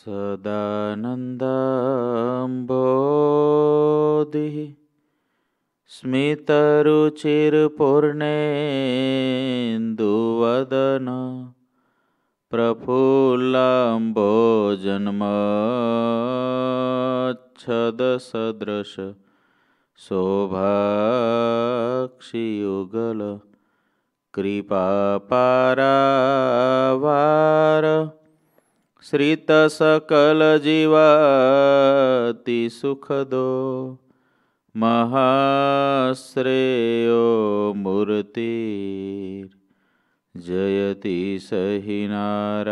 सदानन्दाम्बोधिः स्मितरुचिर्पूर्णेन्दुवदन प्रफुल्लाम्बोजन्मच्छदसदृश शोभाक्षियुगल कृपापारावार श्रितसकलजीवातिसुखदो महाश्रेयो मूर्तिर्जयति हि नारायणमुनि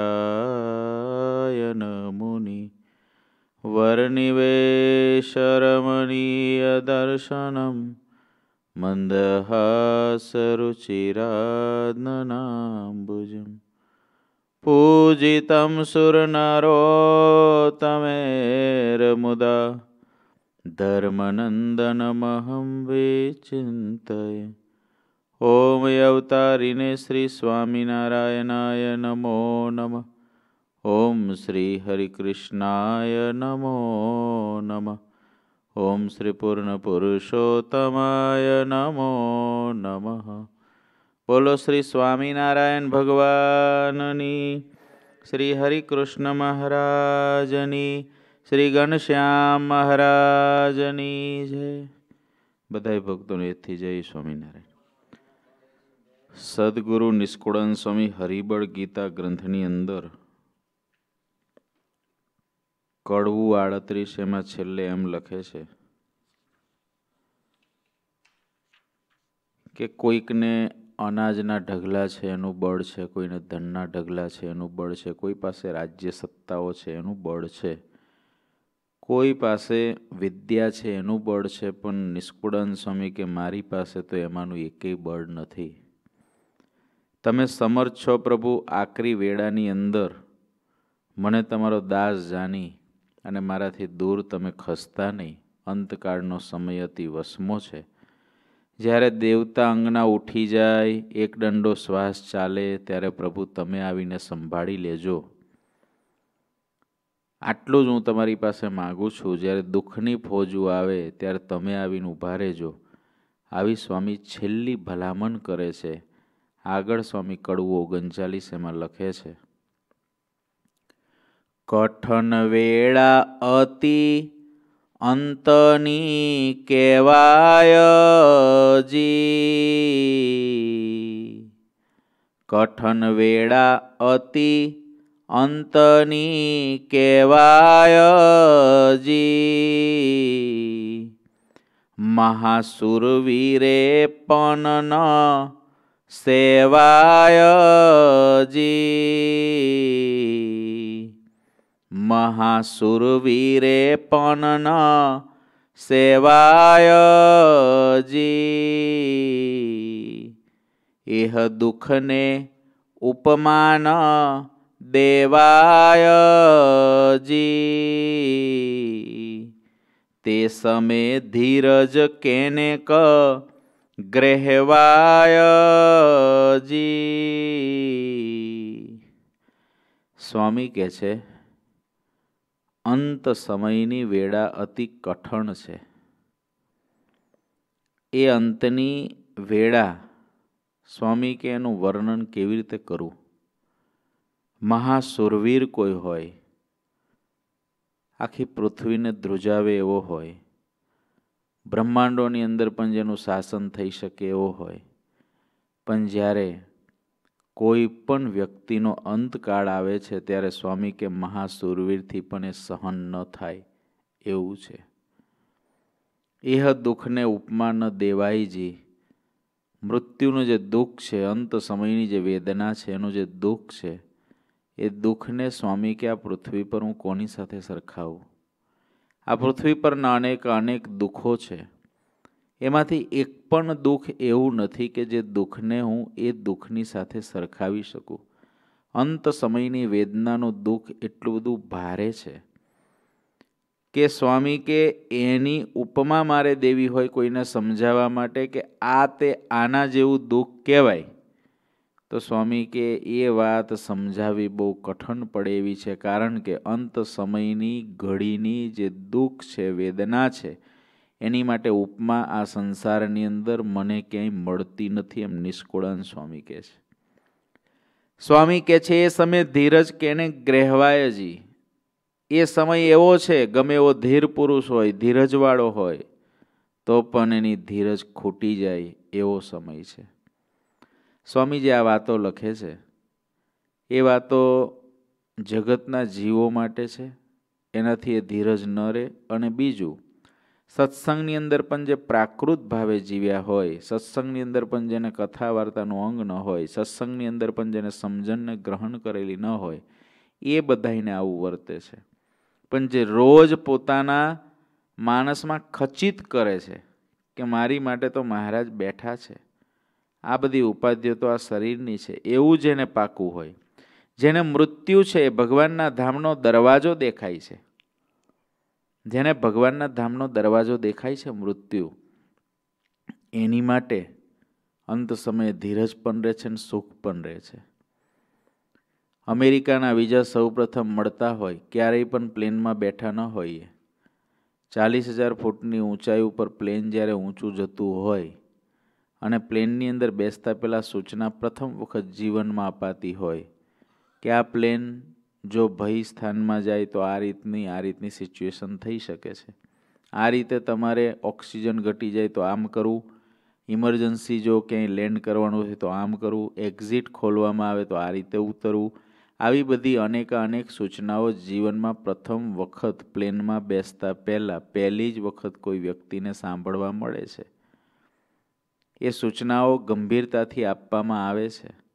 वर्णिवेशरमणीयदर्शनं मन्दहासरुचिरात्नाम्बुजम् પૂજિતમ સુરનરોતમેરમુદા ધર્મનંદનમહં વિચિંતય ઓમ અવતારીને શ્રી સ્વામિનારાયણાય નમો નમ ઓમ શ્રી હરિકૃષ્ણાય નમો નમ ઓમ શ્રી પૂર્ણ પુરુષોત્તમાય નમો નમઃ બોલો શ્રી સ્વામિનારાયણ ભગવાનની, શ્રી હરિકૃષ્ણ મહારાજની, શ્રી ઘનશ્યામ મહારાજની જય. બધાય ભક્તોને એથી જય સ્વામિનારાયણ. સદગુરુ નિષ્કુળન સ્વામી હરિબળ ગીતા ગ્રંથની અંદર કડવું આડત્રીસ એમાં છેલ્લે એમ લખે છે કે કોઈકને અનાજના ઢગલા છે એનું બળ છે, કોઈને ધનના ઢગલા છે એનું બળ છે, કોઈ પાસે રાજ્ય સત્તાઓ છે એનું બળ છે, કોઈ પાસે વિદ્યા છે એનું બળ છે, પણ નિષ્કુળન સ્વામી કે મારી પાસે તો એમાંનું એકેય બળ નથી. તમે સમર્થ છો પ્રભુ આકરી વેળાની અંદર. મને તમારો દાસ જાણી અને મારાથી દૂર તમે ખસતા નહીં. અંતકાળનો સમય અતિ વસમો છે. જ્યારે દેવતા અંગના ઉઠી જાય, એક દંડો શ્વાસ ચાલે, ત્યારે પ્રભુ તમે આવીને સંભાળી લેજો. આટલું જ હું તમારી પાસે માગું છું. જ્યારે દુઃખની ફોજું આવે, ત્યારે તમે આવીને ઊભા રહેજો. આવી સ્વામી છેલ્લી ભલામણ કરે છે. આગળ સ્વામી કડવું ઓગણચાલીસ એમાં લખે છે. કઠન વેળા અતિ અંતની કેવાય જી. કઠન વેળા અતિ અંતની કેવાય જી. મહાસુરવીરે પણ સેવાય જી. મહાસુરવીરે પણ સેવાય જી. એહ દુઃખને ઉપમાન દેવાય જી. તે સમે ધીરજ કેને ક ગ્રહેવાય જી. સ્વામી કહે છે અંત સમયની વેળા અતિ કઠણ છે. એ અંતની વેળા સ્વામી કે એનું વર્ણન કેવી રીતે કરવું? મહાસુરવીર કોઈ હોય, આખી પૃથ્વીને ધ્રુજાવે એવો હોય, બ્રહ્માંડોની અંદર પણ જેનું શાસન થઈ શકે એવો હોય, પણ જ્યારે કોઈ પણ વ્યક્તિનો અંતકાળ આવે છે ત્યારે સ્વામી કે મહાસુરવીરથી પણ એ સહન ન થાય એવું છે. એહ દુઃખને ઉપમા ન દેવાયજી મૃત્યુનું જે દુઃખ છે, અંત સમયની જે વેદના છે, એનું જે દુઃખ છે, એ દુઃખને સ્વામી કે આ પૃથ્વી પર હું કોની સાથે સરખાવું? આ પૃથ્વી પરના અનેક અનેક દુઃખો છે. એમાંથી એક પણ દુઃખ એવું નથી કે જે દુઃખને હું એ દુઃખની સાથે સરખાવી શકું. અંત સમયની વેદનાનું દુઃખ એટલું બધું ભારે છે કે સ્વામી કે એની ઉપમા મારે દેવી હોય કોઈને સમજાવવા માટે કે આ તે આના જેવું દુઃખ કહેવાય. તો સ્વામી કે એ વાત સમજાવવી બહુ કઠણ પડે એવી છે કારણ કે અંત સમયની ઘડીની જે દુઃખ છે, વેદના છે એની માટે ઉપમા આ સંસારની અંદર મને ક્યાંય મળતી નથી એમ નિષ્કુળાન સ્વામી કહે છે. સ્વામી કે છે, એ સમય ધીરજ કેને ગ્રહવાય જી એ સમય એવો છે, ગમે એવો ધીર પુરુષ હોય, ધીરજવાળો હોય, તો પણ એની ધીરજ ખૂટી જાય એવો સમય છે. સ્વામી જે આ વાતો લખે છે. એ વાતો જગતના જીવો માટે છે. એનાથી એ ધીરજ ન રહે. અને બીજું સત્સંગની અંદર પણ જે પ્રાકૃત ભાવે જીવ્યા હોય, સત્સંગની અંદર પણ જેને કથા વાર્તાનું અંગ ન હોય, સત્સંગની અંદર પણ જેને સમજણને ગ્રહણ કરેલી ન હોય, એ બધાને આવું વર્તે છે. પણ જે રોજ પોતાના માણસમાં ખચિત કરે છે કે મારી માટે તો મહારાજ બેઠા છે, આ બધી ઉપાધિઓ તો આ શરીરની છે, એવું જેને પાકું હોય, જેને મૃત્યુ છે એ ભગવાનના ધામનો દરવાજો દેખાય છે. જેને ભગવાનના ધામનો દરવાજો દેખાય છે મૃત્યુ, એની માટે અંત સમયે ધીરજ પણ રહે છે અને સુખ પણ રહે છે. અમેરિકાના વિઝા સૌપ્રથમ મળતા હોય, ક્યારેય પણ પ્લેનમાં બેઠા ન હોઈએ. ચાલીસ હજાર ફૂટની ઊંચાઈ ઉપર પ્લેન જ્યારે ઊંચું જતું હોય અને પ્લેનની અંદર બેસતા પહેલાં સૂચના પ્રથમ વખત જીવનમાં અપાતી હોય કે આ પ્લેન જો ભય સ્થાનમાં જાય તો આ રીતની આ રીતની સિચ્યુએશન થઈ શકે છે. આ રીતે તમારે ઓક્સિજન ઘટી જાય તો આમ કરવું. ઇમરજન્સી જો ક્યાંય લેન્ડ કરવાનું હોય તો આમ કરવું. એક્ઝિટ ખોલવામાં આવે તો આ રીતે ઉતરવું. આવી બધી અનેક અનેક સૂચનાઓ જીવનમાં પ્રથમ વખત પ્લેનમાં બેસતા પહેલાં, પહેલી જ વખત કોઈ વ્યક્તિને સાંભળવા મળે છે. એ સૂચનાઓ ગંભીરતાથી આપવામાં આવે છે.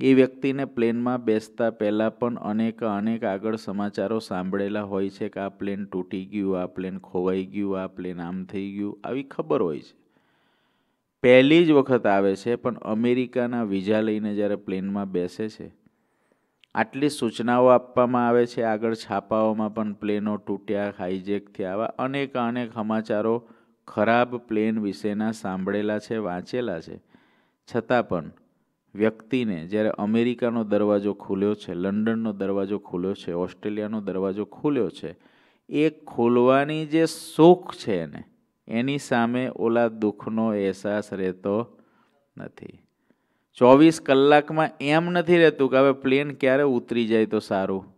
એ વ્યક્તિને પ્લેનમાં બેસતા પહેલાં પણ અનેક અનેક આગળ સમાચારો સાંભળેલા હોય છે કે આ પ્લેન તૂટી ગયું, આ પ્લેન ખોવાઈ ગયું, આ પ્લેન આમ થઈ ગયું, આવી ખબર હોય છે. પહેલી જ વખત આવે છે, પણ અમેરિકાના વિઝા લઈને જ્યારે પ્લેનમાં બેસે છે, આટલી સૂચનાઓ આપવામાં આવે છે, આગળ છાપાઓમાં પણ પ્લેનો તૂટ્યા હાઈજેક થયા આવા અનેક અનેક સમાચારો ખરાબ પ્લેન વિશેના સાંભળેલા છે, વાંચેલા છે. છતાં પણ વ્યક્તિને જ્યારે અમેરિકાનો દરવાજો ખુલ્યો છે, લંડનનો દરવાજો ખુલ્યો છે, ઓસ્ટ્રેલિયાનો દરવાજો ખુલ્યો છે, એ ખોલવાની જે સુખ છે એને, એની સામે ઓલા દુઃખનો અહેસાસ રહેતો નથી. ચોવીસ કલાકમાં એમ નથી રહેતું કે હવે પ્લેન ક્યારે ઉતરી જાય તો સારું,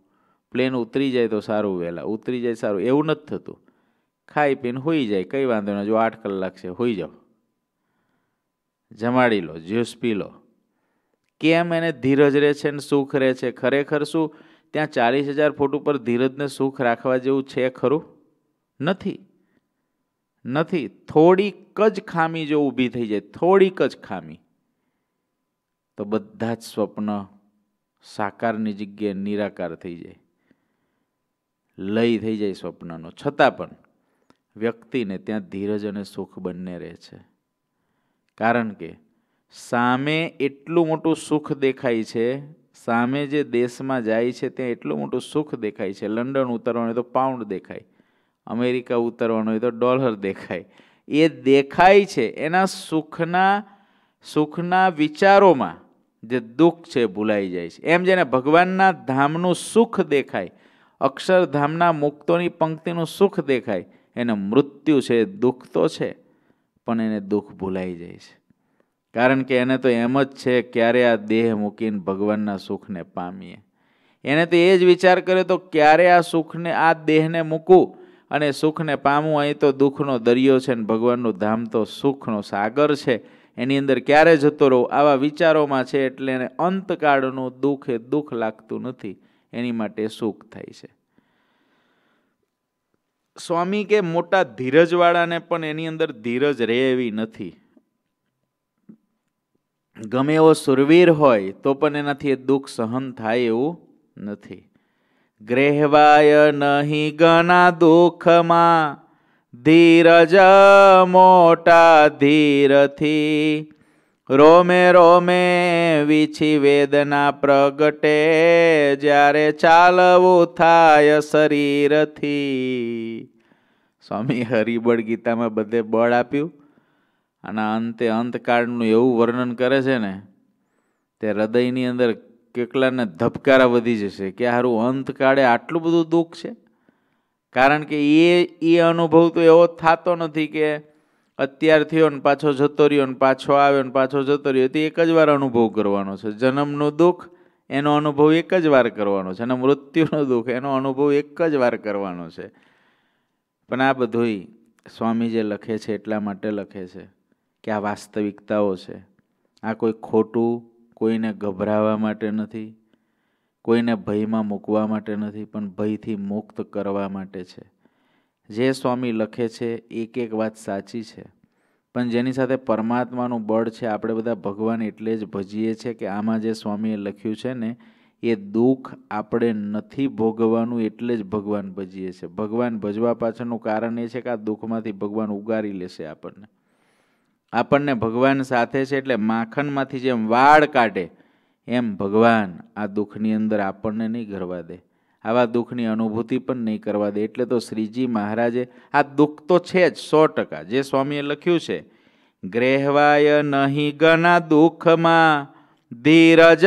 પ્લેન ઉતરી જાય તો સારું વહેલા, ઉતરી જાય સારું, એવું નથી થતું. ખાઈ પીને હોઈ જાય, કંઈ વાંધો નહીં જો આઠ કલાક છે, હોઈ જાઓ. જમાડી લો, જ્યુસ પી લો. કેમ એને ધીરજ રહે છે ને સુખ રહે છે? ખરેખર શું? ત્યાં ચાલીસ હજાર ફૂટ ઉપર ધીરજને સુખ રાખવા જેવું છે ખરું? નથી. નથી. થોડીક જ ખામી જો ઊભી થઈ જાય, થોડીક જ ખામી, તો બધા જ સ્વપ્ન સાકારની જગ્યાએ નિરાકાર થઈ જાય. લય થઈ જાય સ્વપ્નનો. છતાં પણ વ્યક્તિને ત્યાં ધીરજ અને સુખ બંને રહે છે. કારણ કે સામે એટલું મોટું સુખ દેખાય છે, સામે જે દેશમાં જાય છે ત્યાં એટલું મોટું સુખ દેખાય છે. લંડન ઉતરવાનું હોય તો પાઉન્ડ દેખાય, અમેરિકા ઉતરવાનું હોય તો ડોલર દેખાય. એ દેખાય છે એના સુખના સુખના વિચારોમાં જે દુઃખ છે ભૂલાઈ જાય છે. એમ જેને ભગવાનના ધામનું સુખ દેખાય, અક્ષરધામના મુક્તોની પંક્તિનું સુખ દેખાય, એને મૃત્યુ છે, દુઃખ તો છે, પણ એને દુઃખ ભૂલાઈ જાય છે. કારણ કે એને તો એમ જ છે, ક્યારે આ દેહ મૂકીને ભગવાનના સુખને પામીએ? એને તો એ જ વિચાર કર્યો તો, ક્યારે આ સુખને, આ દેહને મૂકું અને સુખને પામું? અહીં તો દુઃખનો દરિયો છે ને ભગવાનનું ધામ તો સુખનો સાગર છે. એની અંદર ક્યારે જતો રહું? આવા વિચારોમાં છે એટલે એને અંતકાળનું દુઃખ એ દુઃખ લાગતું નથી. એની માટે સુખ થાય છે. સ્વામી કે મોટા ધીરજવાળાને પણ એની અંદર ધીરજ રહે એવી નથી. ગમે એવો સુરવીર હોય, તો પણ એનાથી એ દુઃખ સહન થાય એવું નથી. ગ્રેહવાય નહીં ગણા દુઃખમાં, ધીરજ મોટા ધીરથી. રોમે રોમે વિછી વેદના પ્રગટે, જ્યારે ચાલવું થાય શરીરથી. સ્વામી હરિબળ ગીતામાં બધે બળ આપ્યું. અને અંતે અંતકાળનું એવું વર્ણન કરે છે ને, તે હૃદયની અંદર કેટલાને ધબકારા વધી જશે કે હારું અંતકાળે આટલું બધું દુઃખ છે? કારણ કે એ એ અનુભવ તો એવો થતો નથી કે અત્યાર થયો ને પાછો જતો રહ્યો ને પાછો આવ્યો ને પાછો જતો રહ્યો, તે એક જ વાર અનુભવ કરવાનો છે. જન્મનું દુઃખ, એનો અનુભવ એક જ વાર કરવાનો છે. અને મૃત્યુનો દુઃખ, એનો અનુભવ એક જ વાર કરવાનો છે. પણ આ બધું સ્વામી જે લખે છે એટલા માટે લખે છે. કે આ વાસ્તવિકતાઓ છે. આ કોઈ ખોટું કોઈને ગભરાવા માટે નથી, કોઈને ભયમાં મૂકવા માટે નથી, પણ ભયથી મુક્ત કરવા માટે છે. જે સ્વામી લખે છે, એક એક વાત સાચી છે. પણ જેની સાથે પરમાત્માનું બળ છે, આપણે બધા ભગવાન એટલે જ ભજીએ છીએ કે આમાં જે સ્વામીએ લખ્યું છે ને, એ દુઃખ આપણે નથી ભોગવવાનું એટલે જ ભગવાન ભજીએ છીએ ભગવાન ભજવા પાછળનું કારણ એ છે કે આ દુઃખમાંથી ભગવાન ઉગારી લેશે આપણને. આપણને ભગવાન સાથે છે એટલે માખણમાંથી જેમ વાળ કાઢે, એમ ભગવાન આ દુઃખની અંદર આપણને નહીં કરવા દે. આવા દુઃખની અનુભૂતિ પણ નહીં કરવા દે. એટલે તો શ્રીજી મહારાજે, આ દુઃખ તો છે જ સો ટકા. જે સ્વામીએ લખ્યું છે, ગ્રેહવાય નહીં ગના દુઃખમાં, ધીરજ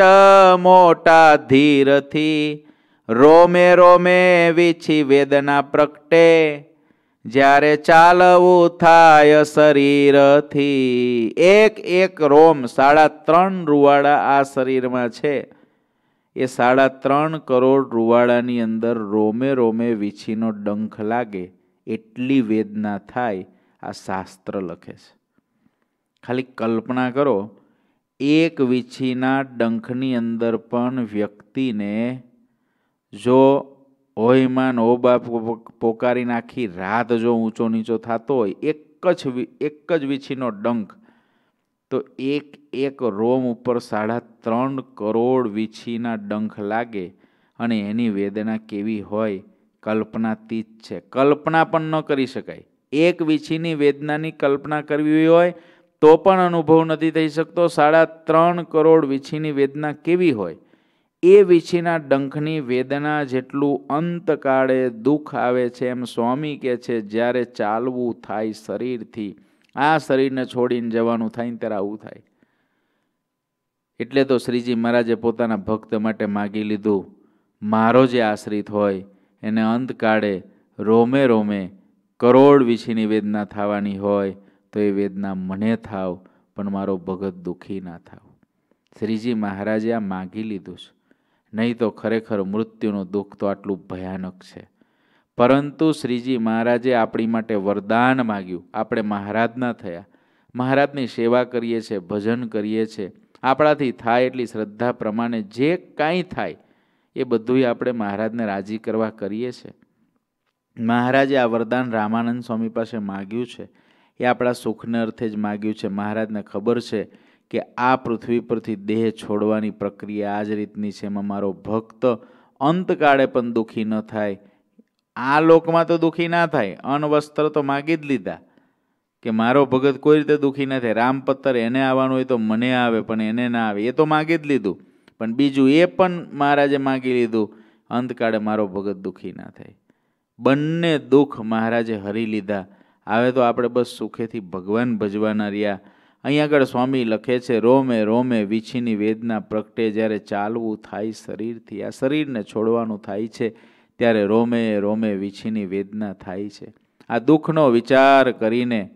મોટા ધીરથી. રોમે રોમે વીછી વેદના પ્રગટે જ્યારે ચાલવું થાય શરીરથી, એક એક રોમ સાડા ત્રણ રૂવાડા આ શરીરમાં છે. એ સાડા ત્રણ કરોડ રૂવાડાની અંદર રોમે રોમે વીછીનો ડંખ લાગે, એટલી વેદના થાય, આ શાસ્ત્ર લખે છે. ખાલી કલ્પના કરો, એક વીછીના ડંખની અંદર પણ વ્યક્તિને જો હોયમાન ઓબા પોકારી નાખી, રાત જો ઊંચો નીચો થતો હોય, એક જ એક જ વીછીનો ડંખ, તો એક એક રોમ ઉપર સાડા ત્રણ કરોડ વીછીના ડંખ લાગે અને એની વેદના કેવી હોય કલ્પનાતીત છે. કલ્પના પણ ન કરી શકાય. એક વીછીની વેદનાની કલ્પના કરવી હોય, તો પણ અનુભવ નથી થઈ શકતો. સાડા ત્રણ કરોડ વીછીની વેદના કેવી હોય? એ વીછીના ડંખની વેદના જેટલું અંતકાળે દુઃખ આવે છે એમ સ્વામી કે છે, જ્યારે ચાલવું થાય શરીરથી, આ શરીરને છોડીને જવાનું થાય ને ત્યારે આવું થાય. એટલે તો શ્રીજી મહારાજે પોતાના ભક્ત માટે માગી લીધું, મારો જે આશ્રિત હોય, એને અંતકાળે રોમે રોમે કરોડ વિછીની વેદના થવાની હોય, તો એ વેદના મને થાવ, પણ મારો ભગત દુઃખી ના થાવ. શ્રીજી મહારાજે આ માગી લીધું છે. નહીં તો ખરેખર મૃત્યુનું દુઃખ તો આટલું ભયાનક છે. પરંતુ શ્રીજી મહારાજે આપણી માટે વરદાન માગ્યું. આપણે મહારાજના થયા. મહારાજની સેવા કરીએ છીએ, ભજન કરીએ છીએ. આપણાથી થાય એટલી શ્રદ્ધા પ્રમાણે જે કાંઈ થાય, એ બધુંય આપણે મહારાજને રાજી કરવા કરીએ છીએ. મહારાજે આ વરદાન રામાનંદ સ્વામી પાસે માગ્યું છે. એ આપણા સુખને અર્થે જ માગ્યું છે. મહારાજને ખબર છે કે આ પૃથ્વી પરથી દેહ છોડવાની પ્રક્રિયા આ જ રીતની છે એમાં મારો ભક્ત અંતકાળે પણ દુઃખી ન થાય. આ લોકમાં તો દુઃખી ના થાય. અનવસ્ત્ર તો માગી જ લીધા કે મારો ભગત કોઈ રીતે દુઃખી ન થાય. રામપત્તર એને આવવાનું હોય તો મને આવે, પણ એને ના આવે. એ તો માગી જ લીધું. પણ બીજું એ પણ મહારાજે માગી લીધું, અંતકાળે મારો ભગત દુઃખી ના થાય. બંને દુઃખ મહારાજે હરી લીધા. હવે તો આપણે બસ સુખેથી ભગવાન ભજવાના રહ્યા. અહીંયા આગળ સ્વામી લખે છે, રોમે રોમે વીછીની વેદના પ્રગટે જ્યારે ચાલવું થાય શરીરથી. આ શરીરને છોડવાનું થાય છે, ત્યારે રોમે રોમે વીછીની વેદના થાય છે. આ દુઃખનો વિચાર કરીને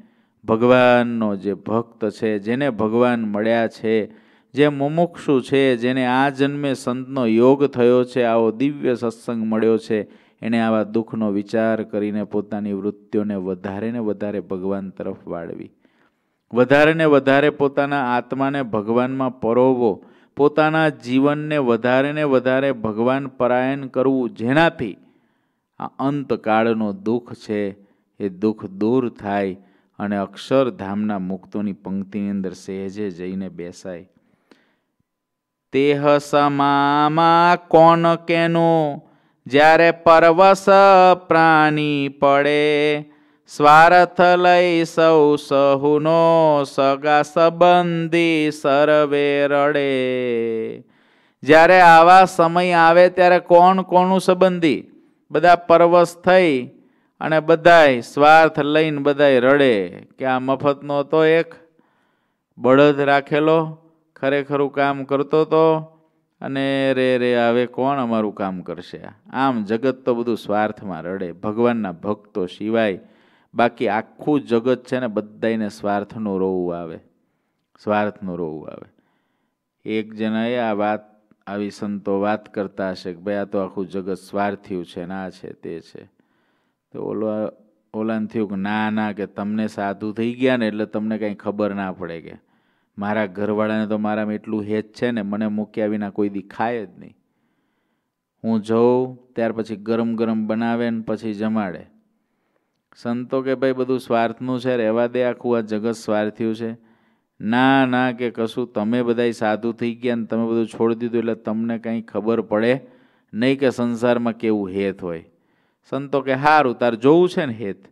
ભગવાનનો જે ભક્ત છે, જેને ભગવાન મળ્યા છે, જે મુમુક્ષુ છે, જેને આ જન્મે સંતનો યોગ થયો છે, આવો દિવ્ય સત્સંગ મળ્યો છે, એણે આવા દુઃખનો વિચાર કરીને પોતાની વૃત્તિઓને વધારે ને વધારે ભગવાન તરફ વાળવી. વધારે ને વધારે પોતાના આત્માને ભગવાનમાં પરોવો, પોતાના જીવનને વધારે ને વધારે ભગવાન પરાયણ કરવું જેનાથી આ અંતકાળનો દુઃખ છે, એ દુઃખ દૂર થાય અને અક્ષરધામના મુક્તોની પંક્તિની અંદર સહેજે જઈને બેસાય. તેહ સમામાં કોણ કેનું? જ્યારે પરવશ પ્રાણી પડે સ્વાર્થ લઈ સૌ સહુનો સગા સંબંધી સર્વે રડે. જ્યારે આવા સમય આવે ત્યારે કોણ કોનું સંબંધી? બધા પરવશ થઈ અને બધાય સ્વાર્થ લઈને બધાય રડે. કે આ મફતનો તો એક બળદ રાખેલો, ખરેખરું કામ કરતો તો? અને રે રે, હવે કોણ અમારું કામ કરશે? આમ જગત તો બધું સ્વાર્થમાં રડે. ભગવાનના ભક્તો સિવાય બાકી આખું જગત છે ને બધાને સ્વાર્થનું રોવું આવે. સ્વાર્થનું રોવું આવે. એક જણાએ આ વાત, આવી સંતો વાત કરતા હશે કે ભાઈ આ તો આખું જગત સ્વાર્થિયું છે ના છે તે છે. તો ઓલો ઓલાને થયું કે ના ના, કે તમને સાધુ થઈ ગયા ને એટલે તમને કંઈ ખબર ના પડે કે મારા ઘરવાળાને તો મારામાં એટલું હેત છે ને મને મૂક્યા વિના કોઈ દી ખાય જ નહીં. હું જઉં, ત્યાર પછી ગરમ ગરમ બનાવે ને પછી જમાડે. સંતો કે ભાઈ, બધું સ્વાર્થનું છે, રહેવા દે આખું આ જગત સ્વાર્થ્યું છે. ના ના કે કશું, તમે બધાય સાધુ થઈ ગયા ને તમે બધું છોડી દીધું એટલે તમને કંઈ ખબર પડે નહીં કે સંસારમાં કેવું હેત હોય. સંતો કે, હારું, તાર જોવું છે ને હેત.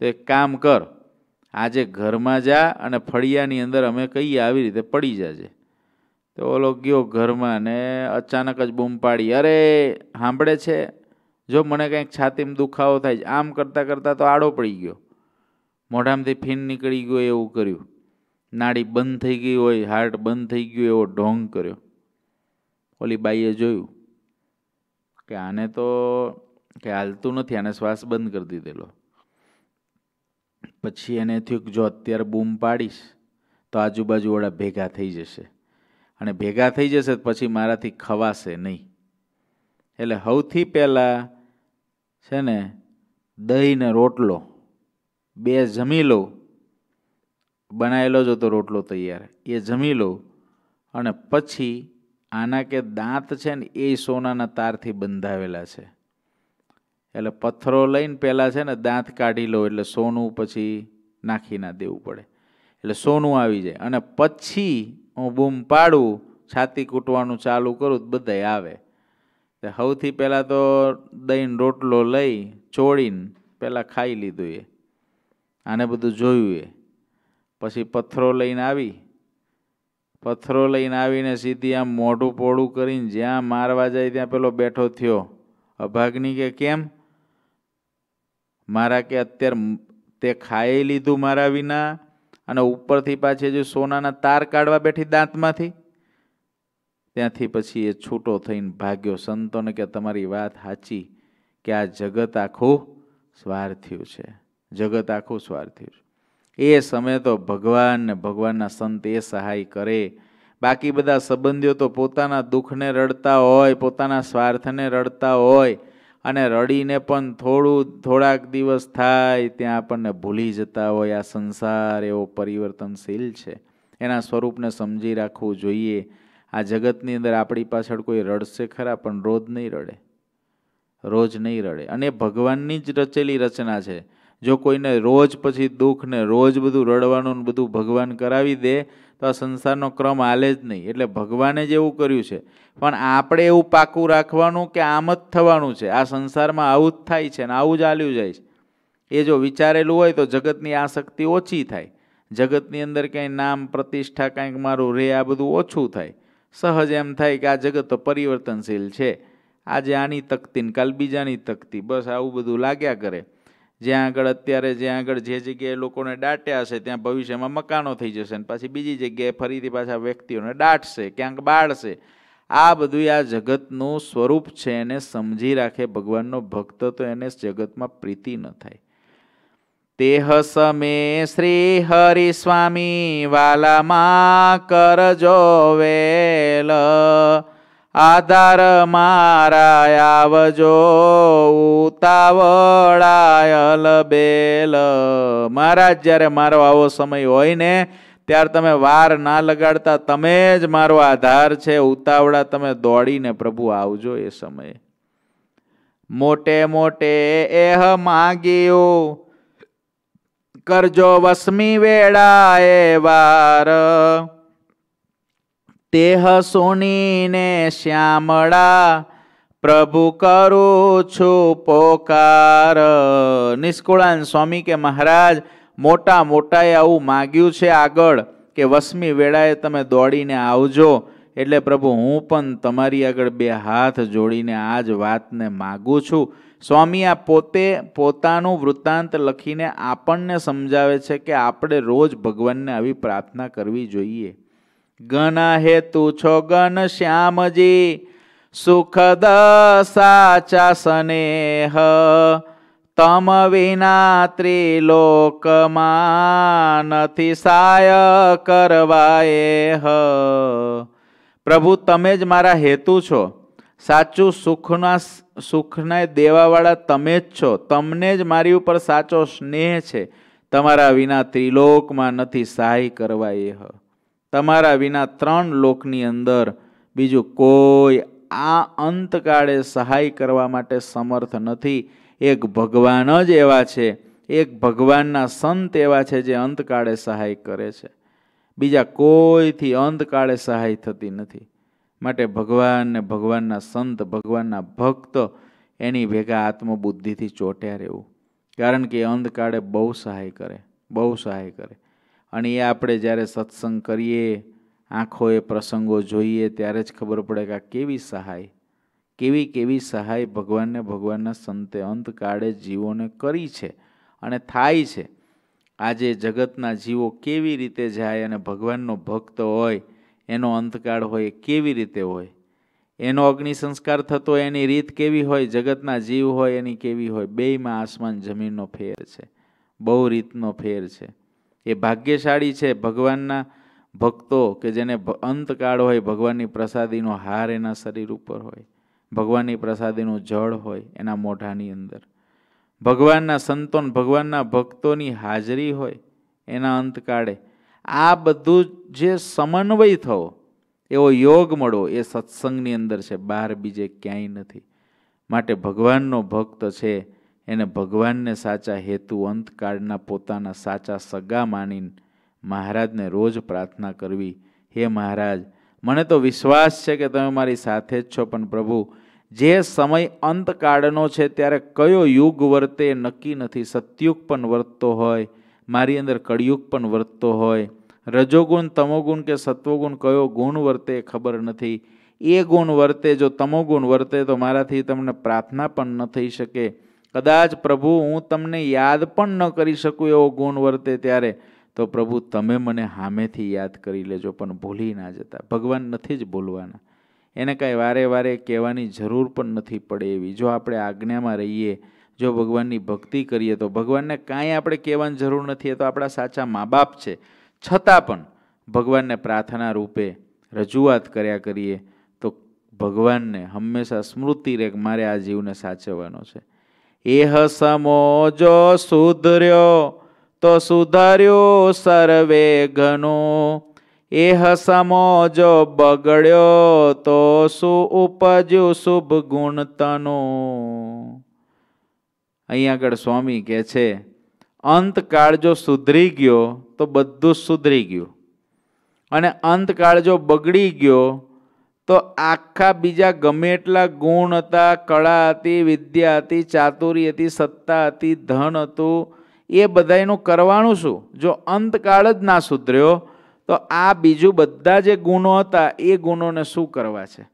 તો એક કામ કર, આજે ઘરમાં જા અને ફળિયાની અંદર અમે કહીએ આવી રીતે પડી જાજે. તો ઓલો ગયો ઘરમાં ને અચાનક જ બૂમ પાડી, અરે સાંભળે છે? જો મને કંઈક છાતીમાં દુખાવો થાય છે, આમ કરતાં કરતાં તો આડો પડી ગયો. મોઢામાંથી ફીન નીકળી ગયો એવું કર્યું. નાડી બંધ થઈ ગઈ હોય, હાર્ટ બંધ થઈ ગયું એવો ઢોંગ કર્યો. ઓલી બાઈએ જોયું કે આને તો કે હાલતું નથી, આને શ્વાસ બંધ કરી દીધેલો. પછી એને થયું કે જો અત્યારે બૂમ પાડીશ, તો આજુબાજુવાળા ભેગા થઈ જશે. અને ભેગા થઈ જશે પછી મારાથી ખવાશે નહીં. એટલે સૌથી પહેલાં છે ને દહીં ને રોટલો. બે જમી લઉં. બનાવેલો જ હતો રોટલો તૈયાર. એ જમી લઉં અને પછી આના કે દાંત છે ને એ સોનાના તારથી બંધાવેલા છે. એટલે પથ્થરો લઈને પહેલાં છે ને દાંત કાઢી લો એટલે સોનું પછી નાખી ના દેવું પડે. એટલે સોનું આવી જાય. અને પછી હું બૂમ પાડું, છાતી કૂટવાનું ચાલુ કરું તો બધાય આવે. સૌથી પહેલાં તો દહીં રોટલો લઈ ચોળીને પહેલાં ખાઈ લીધું એ. આને બધું જોયું એ. પછી પથ્થરો લઈને આવી. પથ્થરો લઈને આવીને સીધી આમ મોઢું પોળું કરીને જ્યાં મારવા જાય ત્યાં પેલો બેઠો થયો. અભાગની કે કેમ? મારા કે અત્યારે તે ખાઈ લીધું મારા વિના અને ઉપરથી પાછી હજુ સોનાના તાર કાઢવા બેઠી દાંતમાંથી? ત્યાંથી પછી એ છૂટો થઈને ભાગ્યો. સંતોને કે તમારી વાત સાચી કે આ જગત આખું સ્વાર્થિયું છે. જગત આખું સ્વાર્થિયું એ સમય તો ભગવાન ને ભગવાનના સંત એ સહાય કરે. બાકી બધા સંબંધીઓ તો પોતાના દુઃખને રડતા હોય, પોતાના સ્વાર્થને રડતા હોય અને રડીને પણ થોડું, થોડાક દિવસ થાય ત્યાં આપણને ભૂલી જતા હોય. આ સંસાર એવો પરિવર્તનશીલ છે. એના સ્વરૂપને સમજી રાખવું જોઈએ. આ જગતની અંદર આપણી પાછળ કોઈ રડશે ખરા, પણ રોજ નહીં રડે. રોજ નહીં રડે. અને ભગવાનની જ રચેલી રચના છે. જો કોઈને રોજ પછી દુઃખ ને રોજ બધું રડવાનું ને બધું ભગવાન કરાવી દે, તો આ સંસારનો ક્રમ હાલે જ નહીં. એટલે ભગવાને જ એવું કર્યું છે. પણ આપણે એવું પાકું રાખવાનું કે આમ જ થવાનું છે. આ સંસારમાં આવું જ થાય છે ને આવું જ હાલ્યું જાય છે. એ જો વિચારેલું હોય તો જગતની આસક્તિ ઓછી થાય. જગતની અંદર કંઈ નામ, પ્રતિષ્ઠા કંઈક મારું, રે આ બધું ઓછું થાય. સહજ એમ થાય કે આ જગત તો પરિવર્તનશીલ છે. આજે આની તકતી ને કાલ બીજાની તકતી. બસ આવું બધું લાગ્યા કરે. જ્યાં આગળ અત્યારે, જ્યાં આગળ જે જગ્યાએ લોકોને દાટ્યા હશે, ત્યાં ભવિષ્યમાં મકાનો થઈ જશે ને પાછી બીજી જગ્યાએ ફરીથી પાછા વ્યક્તિઓને દાટશે, ક્યાંક બાળશે. આ બધું આ જગતનું સ્વરૂપ છે, એને સમજી રાખે ભગવાનનો ભક્ત તો એને જગતમાં પ્રીતિ ન થાય. તેહ સમે શ્રી હરિ સ્વામી વાલામાં કરજો વેલ. આધાર મારા આવજો, ઉતાવળાયલ બેલ. મહારાજ, જ્યારે મારો આવો સમય હોય ને, ત્યારે તમે વાર ના લગાડતા, તમે જ મારો આધાર છે, ઉતાવળા, તમે દોડીને પ્રભુ આવજો એ સમયે. મોટે મોટે એહ માગ્યું કરજો વસમી વેળા એ વાર. તેહ સોનીને શ્યામળા, પ્રભુ કરું છું પોકાર. નિષ્કુળાન સ્વામી કે મહારાજ, મોટા મોટાએ આવું માગ્યું છે આગળ કે વસમી વેળાએ તમે દોડીને આવજો. એટલે પ્રભુ, હું પણ તમારી આગળ બે હાથ જોડીને આ જ વાતને માગું છું. સ્વામી આ પોતે પોતાનું વૃત્તાંત લખીને આપણને સમજાવે છે કે આપણે રોજ ભગવાનને આવી પ્રાર્થના કરવી જોઈએ. ઘન હેતુ છો ગન શ્યામજી સુખદ સાચા સ્નેહ તમ વિના ત્રિલોકમાં નથી સાય કરવાએ હ. પ્રભુ, તમે જ મારા હેતુ છો. સાચું સુખના સુખને દેવાવાળા તમે જ છો. તમને જ મારી ઉપર સાચો સ્નેહ છે. તમારા વિના ત્રિલોકમાં નથી સહાય કરવા એ હ તમારા વિના ત્રણ લોકની અંદર બીજું કોઈ આ અંતકાળે સહાય કરવા માટે સમર્થ નથી. એક ભગવાન જ એવા છે. એક ભગવાનના સંત એવા છે જે અંતકાળે સહાય કરે છે. બીજા કોઈથી અંતકાળે સહાય થતી નથી. માટે ભગવાન ને ભગવાનના સંત, ભગવાનના ભક્ત એની ભેગા આત્મબુદ્ધિથી ચોટ્યા રહેવું. કારણ કે અંધકાળે બહુ સહાય કરે, બહુ સહાય કરે. અને એ આપણે જ્યારે સત્સંગ કરીએ આંખોએ પ્રસંગો જોઈએ, ત્યારે જ ખબર પડે કે આ કેવી સહાય, કેવી કેવી સહાય ભગવાનને, ભગવાનના સંતે અંતકાળે જીવોને કરી છે અને થાય છે. આજે જગતના જીવો કેવી રીતે જાય અને ભગવાનનો ભક્ત હોય એનો અંતકાળ હોય કેવી રીતે હોય? એનો અગ્નિ સંસ્કાર થતો એની રીત કેવી હોય? જગતના જીવ હોય, એની કેવી હોય? બેયમાં આસમાન જમીનનો ફેર છે. બહુ રીતનો ફેર છે. એ ભાગ્યશાળી છે. ભગવાનના ભક્તો કે જેને અંતકાળ હોય, ભગવાનની પ્રસાદીનો હાર એના શરીર ઉપર હોય, ભગવાનની પ્રસાદીનું જળ હોય એના મોઢાની અંદર. ભગવાનના સંતોન, ભગવાનના ભક્તોની હાજરી હોય એના અંતકાળે આ બધું જે સમન્વય થવો એવો યોગ મળો એ સત્સંગની અંદર છે, બહાર બીજે ક્યાંય નથી. માટે ભગવાનનો ભક્ત છે, એને ભગવાનને સાચા હેતુ અંતકાળના પોતાના સાચા સગા માનીને મહારાજને રોજ પ્રાર્થના કરવી. હે મહારાજ, મને તો વિશ્વાસ છે કે તમે મારી સાથે જ છો, પણ પ્રભુ, જે સમય અંતકાળનો છે, ત્યારે કયો યુગ વર્તે નક્કી નથી. સત્યુગ પણ વર્તતો હોય મારી અંદર કળિયુગ પણ વર્તતો હોય. રજોગુણ, તમોગુણ કે સત્વગુણ કયો ગુણ વર્તે ખબર નથી. એ ગુણ વર્તે, જો તમોગુણ વર્તે તો મારાથી તમને પ્રાર્થના પણ ન થઈ શકે. કદાચ પ્રભુ, હું તમને યાદ પણ ન કરી શકું એવો ગુણ વર્તે ત્યારે, તો પ્રભુ, તમે મને હામેથી યાદ કરી લેજો, પણ ભૂલી ના જતા. ભગવાન નથી જ ભૂલવાના એને કાંઈ વારે વારે કહેવાની જરૂર પણ નથી પડે એવી. જો આપણે આજ્ઞામાં રહીએ જો ભગવાનની ભક્તિ કરીએ તો ભગવાનને કાંઈ આપણે કહેવાની જરૂર નથી, એ તો આપણા સાચા મા બાપ છે. છતાં પણ ભગવાનને પ્રાર્થના રૂપે રજૂઆત કર્યા કરીએ તો ભગવાનને હંમેશા સ્મૃતિ રે મારે આ જીવને સાચવવાનો છે. એહ સમો જો સુધર્યો, તો સુધાર્યો સર્વે ઘનો એહ સમો જો બગડ્યો, તો શું ઉપજ્યું શુભ ગુણ અહીંયા આગળ સ્વામી કહે છે, અંતકાળ જો સુધરી ગયો, તો બધું સુધરી ગયું. અને અંતકાળ જો બગડી ગયો, તો આખા બીજા ગમે એટલા ગુણ હતા, કળા હતી, વિદ્યા હતી, ચાતુરી હતી, સત્તા હતી, ધન હતું, એ બધાનું કરવાનું શું? જો અંતકાળ જ ના સુધર્યો, તો આ બીજું બધા જે ગુણો હતા, એ ગુણોને શું કરવા છે?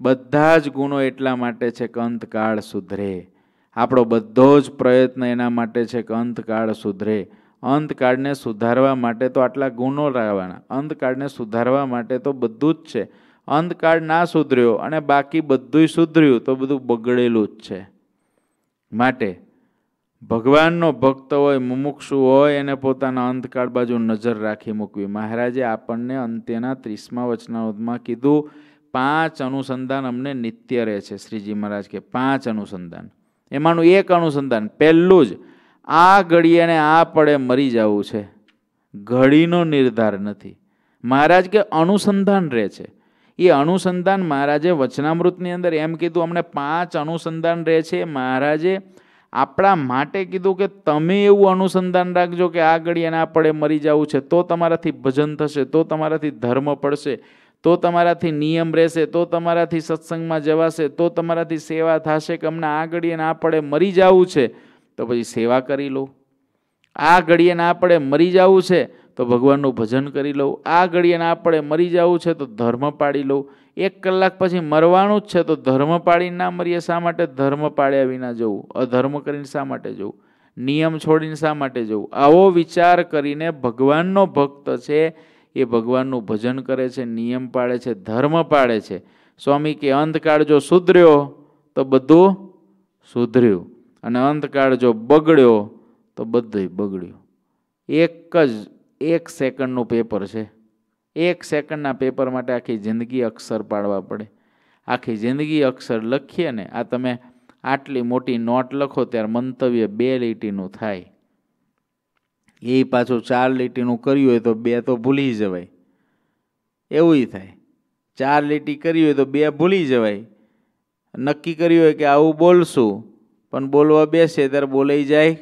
બધા જ ગુણો એટલા માટે છે કે અંતકાળ સુધરે. આપણો બધો જ પ્રયત્ન એના માટે છે કે અંતકાળ સુધરે. અંતકાળને સુધારવા માટે તો આટલા ગુણો લાવવાના અંતકાળને સુધારવા માટે તો બધું જ છે. અંતકાળ ના સુધર્યો અને બાકી બધું સુધર્યું તો બધું બગડેલું જ છે. માટે ભગવાનનો ભક્ત હોય, મુમુક્ષુ હોય, એને પોતાના અંતકાળ બાજુ નજર રાખી મૂકવી. મહારાજે આપણને અંત્યના ત્રીસમા વચનાવધમાં કીધું, પાંચ અનુસંધાન અમને નિત્ય રહે છે. શ્રીજી મહારાજ કે, પાંચ અનુસંધાન. એમાંનું એક અનુસંધાન, પહેલું જ, આ ઘડીએ આ પડે મરી જવું છે. ઘડીનો નિર્ધાર નથી. મહારાજ કે અનુસંધાન રહે છે. એ અનુસંધાન મહારાજે વચનામૃતની અંદર એમ કીધું, અમને પાંચ અનુસંધાન રહે છે. મહારાજે આપણા માટે કીધું કે તમે એવું અનુસંધાન રાખજો કે આ ઘડીએ આ પડે મરી જવું છે. તો તમારાથી ભજન થશે, તો તમારાથી ધર્મ પડશે. તો તમારાથી નિયમ રહેશે, તો તમારાથી સત્સંગમાં જવાશે, તો તમારાથી સેવા થશે કે અમને આ ઘડીએ ના પડે મરી જવું છે, તો પછી સેવા કરી લો. આ ઘડીએ ના પડે મરી જવું છે, તો ભગવાનનું ભજન કરી લઉં આ ઘડીએ ના પડે મરી જવું છે, તો ધર્મ પાડી લઉં એક કલાક પછી મરવાનું જ છે, તો ધર્મ પાડીને ના મરીએ, શા માટે? ધર્મ પાડ્યા વિના જવું. અધર્મ કરીને શા માટે જવું? નિયમ છોડીને શા માટે જવું? આવો વિચાર કરીને ભગવાનનો ભક્ત છે એ ભગવાનનું ભજન કરે છે, નિયમ પાળે છે, ધર્મ પાળે છે. સ્વામી કે અંતકાળ જો સુધર્યો, તો બધું સુધર્યું. અને અંતકાળ જો બગડ્યો, તો બધું બગડ્યું. એક જ, એક સેકન્ડનું પેપર છે. એક સેકન્ડના પેપર માટે આખી જિંદગી અક્ષર પાડવા પડે. આખી જિંદગી અક્ષર લખીએ ને, આ તમે આટલી મોટી નોટ લખો, ત્યારે મંતવ્ય બે લીટીનું થાય. એ પાછું ચાર લીટીનું કર્યું હોય તો બે તો ભૂલી જવાય. એવું થાય. ચાર લીટી કરી હોય તો બે ભૂલી જવાય. નક્કી કર્યું હોય કે આવું બોલશું, પણ બોલવા બેસે ત્યારે બોલાઈ જાય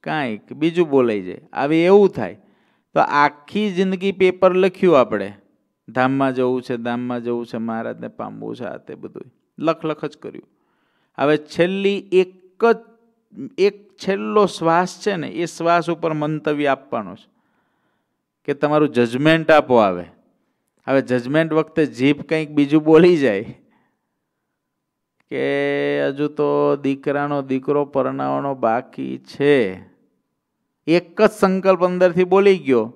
કાંઈક બીજું બોલાઈ જાય. આવી એવું થાય. તો આખી જિંદગી પેપર લખ્યું આપણે. ધામમાં જવું છે, ધામમાં જવું છે, મહારાજને પામવું છે, આ તે બધું લખ લખ જ કર્યું. હવે છેલ્લી એક જ, એક છેલ્લો શ્વાસ છે ને, એ શ્વાસ ઉપર મંતવ્ય આપવાનો છે કે તમારું જજમેન્ટ આપો આવે. હવે જજમેન્ટ વખતે જીભ કંઈક બીજું બોલી જાય કે હજુ તો દીકરાનો દીકરો પરણાવવાનો બાકી છે. એક જ સંકલ્પ અંદરથી બોલી ગયો,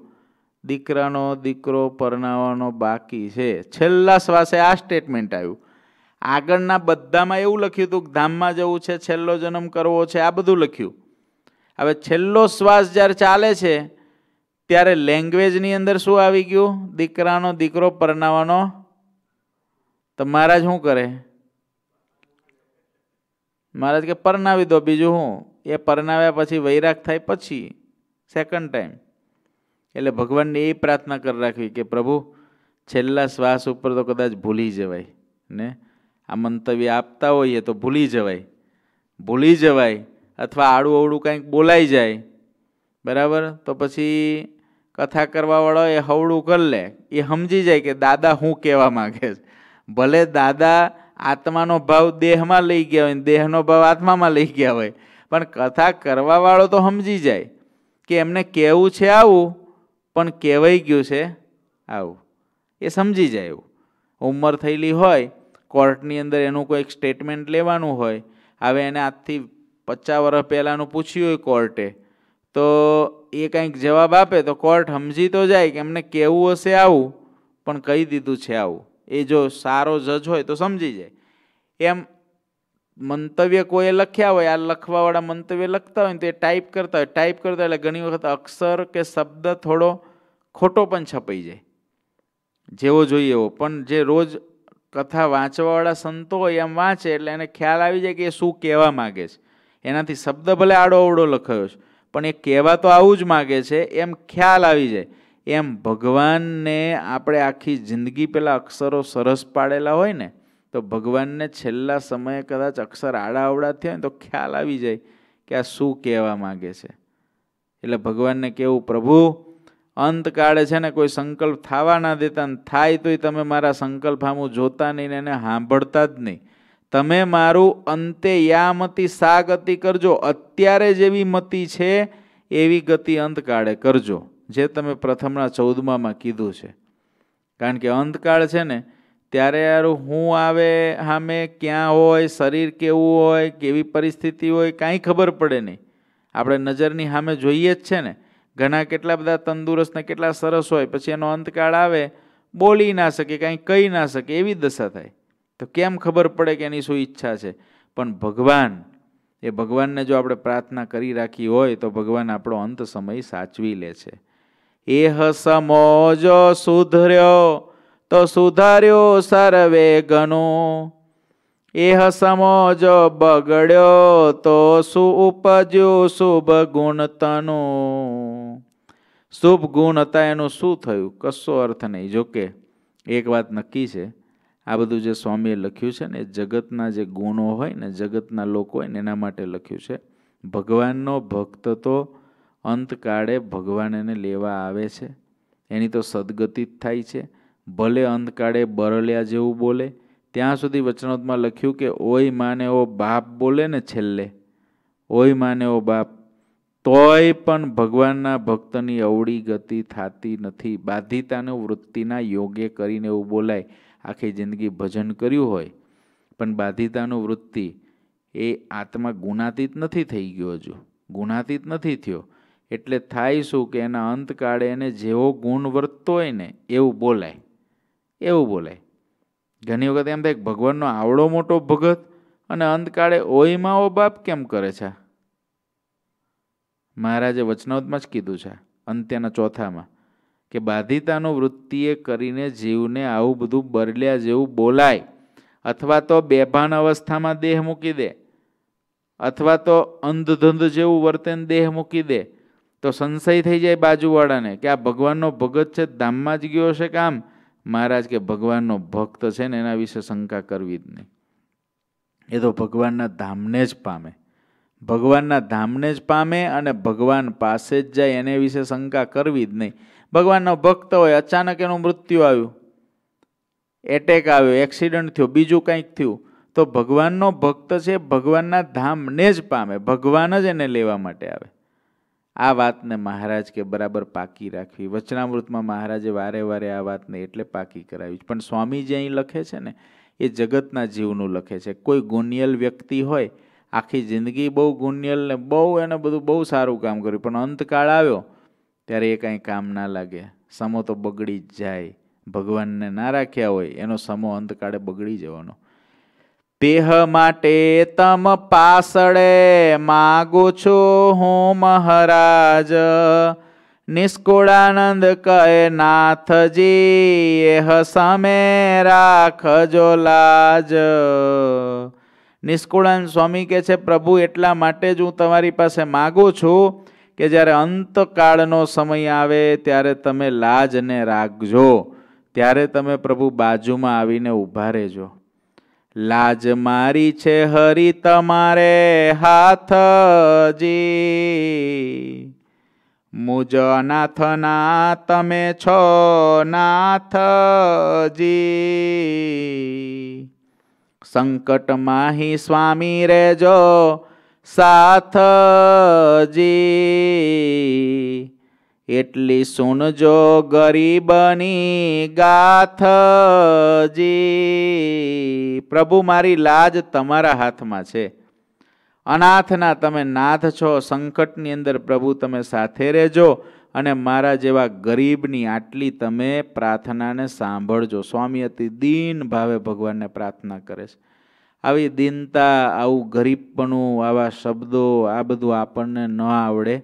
દીકરાનો દીકરો પરણાવવાનો બાકી છે. છેલ્લા શ્વાસે આ સ્ટેટમેન્ટ આવ્યું. આગળના બધામાં એવું લખ્યું હતું કે ધામમાં જવું છે, છેલ્લો જન્મ કરવો છે, આ બધું લખ્યું. હવે છેલ્લો શ્વાસ જ્યારે ચાલે છે, ત્યારે લેંગ્વેજની અંદર શું આવી ગયું? દીકરાનો દીકરો પરણાવવાનો. તો મહારાજ શું કરે? મહારાજ કે પરણાવી દો બીજું હું. એ પરણાવ્યા પછી વૈરાગ થાય પછી સેકન્ડ ટાઈમ એટલે ભગવાનને એ પ્રાર્થના કરી રાખવી કે પ્રભુ, છેલ્લા શ્વાસ ઉપર તો કદાચ ભૂલી જવાય, ને? આ મંતવ્ય આપતા હોઈએ તો ભૂલી જવાય. ભૂલી જવાય અથવા આડું અવડું કંઈક બોલાઈ જાય. બરાબર? તો પછી કથા કરવાવાળો એ હવડું કરી લે. એ સમજી જાય કે દાદા હું કહેવા માગે છે. ભલે દાદા આત્માનો ભાવ દેહમાં લઈ ગયા હોય દેહનો ભાવ આત્મામાં લઈ ગયા હોય, પણ કથા કરવાવાળો તો સમજી જાય કે એમને કહેવું છે આવું, પણ કહેવાઈ ગયું છે આવું. એ સમજી જાય એવું. ઉંમર થયેલી હોય કોર્ટની અંદર એનું કોઈક સ્ટેટમેન્ટ લેવાનું હોય, હવે એને આજથી પચાસ વર્ષ પહેલાંનું પૂછ્યું હોય કોર્ટે, તો એ કંઈક જવાબ આપે તો કોર્ટ સમજી તો જાય કે એમને કહેવું હશે આવું, પણ કહી દીધું છે આવું. એ જો સારો જજ હોય તો સમજી જાય. એમ મંતવ્ય કોઈએ લખ્યા હોય, આ લખવાવાળા મંતવ્ય લખતા હોય ને તો એ ટાઈપ કરતા હોય. ટાઈપ કરતા એટલે ઘણી વખત અક્ષર કે શબ્દ થોડો ખોટો પણ છપાઈ જાય. જેવો જોઈએ એવો. પણ જે રોજ કથા વાંચવાવાળા સંતો હોય એમ વાંચે એટલે એને ખ્યાલ આવી જાય કે એ શું કહેવા માગે છે. એનાથી શબ્દ ભલે આડો અવડો લખાયો છે, પણ એ કહેવા તો આવું જ માગે છે, એમ ખ્યાલ આવી જાય. એમ ભગવાનને આપણે આખી જિંદગી પહેલાં અક્ષરો સરસ પાડેલા હોય ને, તો ભગવાનને છેલ્લા સમયે કદાચ અક્ષર આડા અવડા થયા તો ખ્યાલ આવી જાય કે આ શું કહેવા માગે છે. એટલે ભગવાનને કેવું પ્રભુ અંતકાળે છે ને કોઈ સંકલ્પ થવા ના દેતા ને થાય તોય તમે મારા સંકલ્પ આમું જોતા નહીં ને એને સાંભળતા જ નહીં. તમે મારું અંતે યા મતિ સા ગતિ કરજો. અત્યારે જેવી મતિ છે, એવી ગતિ અંતકાળે કરજો. જે તમે પ્રથમના ચૌદમામાં કીધું છે. કારણ કે અંતકાળ છે ને, ત્યારે યાર હું આવે સામે ક્યાં હોય, શરીર કેવું હોય, કેવી પરિસ્થિતિ હોય, કાંઈ ખબર પડે નહીં. આપણે નજરની સામે જોઈએ જ છે ને ઘણા કેટલા બધા તંદુરસ્ત ને કેટલા સરસ હોય, પછી એનો અંતકાળ આવે, બોલી ના શકે, કાંઈ કહી ના શકે, એવી દશા થાય. તો કેમ ખબર પડે કે એની શું ઈચ્છા છે? પણ ભગવાન, એ ભગવાનને જો આપણે પ્રાર્થના કરી રાખી હોય, તો ભગવાન આપણો અંત સમય સાચવી લે છે. એ હસમો જો સુધર્યો, તો સુધાર્યો સર્વે ઘણું એ હસમો જો બગડ્યો, તો શું ઉપજ્યું શુભ ગુણ તનું. શુભ ગુણ હતા એનું શું થયું? કશો અર્થ નહીં. જોકે એક વાત નક્કી છે. આ બધું જે સ્વામીએ લખ્યું છે ને જગતના જે ગુણો હોય ને, જગતના લોકો હોય ને, એના માટે લખ્યું છે. ભગવાનનો ભક્ત તો અંતકાળે ભગવાન એને લેવા આવે છે. એની તો સદગતિ જ થાય છે. ભલે અંતકાળે બરલ્યા જેવું બોલે, ત્યાં સુધી વચનોતમાં લખ્યું કે, ઓય માને ઓ બાપ બોલે ને છેલ્લે. ઓય માને ઓ બાપ તોય પણ ભગવાનના ભક્તની અવળી ગતિ થતી નથી. બાધિતાનું વૃત્તિના યોગે કરીને એવું બોલાય, આખી જિંદગી ભજન કર્યું હોય, પણ બાધિતાનું વૃત્તિ એ આત્મા ગુણાતીત નથી થઈ ગયો હજુ. ગુણાતીત નથી થયો. એટલે થાય શું કે એના અંતકાળે એને જેવો ગુણ વર્તતો હોય ને, એવું બોલાય. એવું બોલાય. ઘણી વખત એમ થાય ભગવાનનો આવડો મોટો ભગત અને અંતકાળે ઓયમાં ઓ બાપ કેમ કરે છે? મહારાજે વચનાવતમાં જ કીધું છે, અંત્યના ચોથામાં, કે બાધિતાનો વૃત્તિએ કરીને જીવને આવું બધું બરલ્યા જેવું બોલાય, અથવા તો બેભાન અવસ્થામાં દેહ મૂકી દે, અથવા તો અંધધંધ જેવું વર્તન દેહ મૂકી દે, તો સંશય થઈ જાય બાજુવાળાને કે આ ભગવાનનો ભગત છે, ધામમાં જ ગયો છે કામ મહારાજ કે ભગવાનનો ભક્ત છે ને એના વિશે શંકા કરવી જ નહીં. એ તો ભગવાનના ધામને જ પામે. ભગવાનના ધામને જ પામે અને ભગવાન પાસે જ જાય એને વિશે શંકા કરવી જ નહીં. ભગવાનનો ભક્ત હોય, અચાનક એનું મૃત્યુ આવ્યું. એટેક આવ્યો, એક્સિડન્ટ થયો, બીજું કંઈક થયું. તો ભગવાનનો ભક્ત છે, ભગવાનના ધામને જ પામે, ભગવાન જ એને લેવા માટે આવે. આ વાતને મહારાજ કે બરાબર પાકી રાખવી. વચનામૃતમાં મહારાજે વારે વારે આ વાતને એટલે પાકી કરાવી. પણ સ્વામીજી અહીં લખે છે ને, એ જગતના જીવનું લખે છે. કોઈ ગુનિયલ વ્યક્તિ હોય આખી જિંદગી બહુ ગુણ્યલ ને બહુ એને બધું બહુ સારું કામ કર્યું. પણ અંતકાળ આવ્યો ત્યારે એ કાંઈ કામ ના લાગે. સમો તો બગડી જ જાય. ભગવાનને ના રાખ્યા હોય, એનો સમો અંતકાળે બગડી જવાનો. તેહ માટે તમ પાસળે માગો છો હું મહારાજ. નિષ્કુળાનંદ કહે, નાથજી, એહ સામે રાખજો લાજ. નિષ્કુળાનંદ સ્વામી કે છે, પ્રભુ, એટલા માટે જ હું તમારી પાસે માગું છું કે જ્યારે અંતકાળનો સમય આવે ત્યારે તમે લાજને રાખજો. ત્યારે તમે પ્રભુ બાજુમાં આવીને ઊભા રહેજો. લાજ મારી છે હરી તમારે હાથજી મુજ નાથના તમે છો નાથજી સંકટમાં હિ સ્વામી રેજો સાથજી એટલી સુનજો ગરીબની ગાથજી પ્રભુ, મારી લાજ તમારા હાથમાં છે. અનાથના તમે નાથ છો, સંકટની અંદર પ્રભુ તમે સાથે રહેજો અને મારા જેવા ગરીબની આટલી તમે પ્રાર્થનાને સાંભળજો. સ્વામી અતિ દીન ભાવે ભગવાનને પ્રાર્થના કરે છે. આવી દિનતા, આવું ગરીબપણું, આવા શબ્દો, આ બધું આપણને ન આવડે.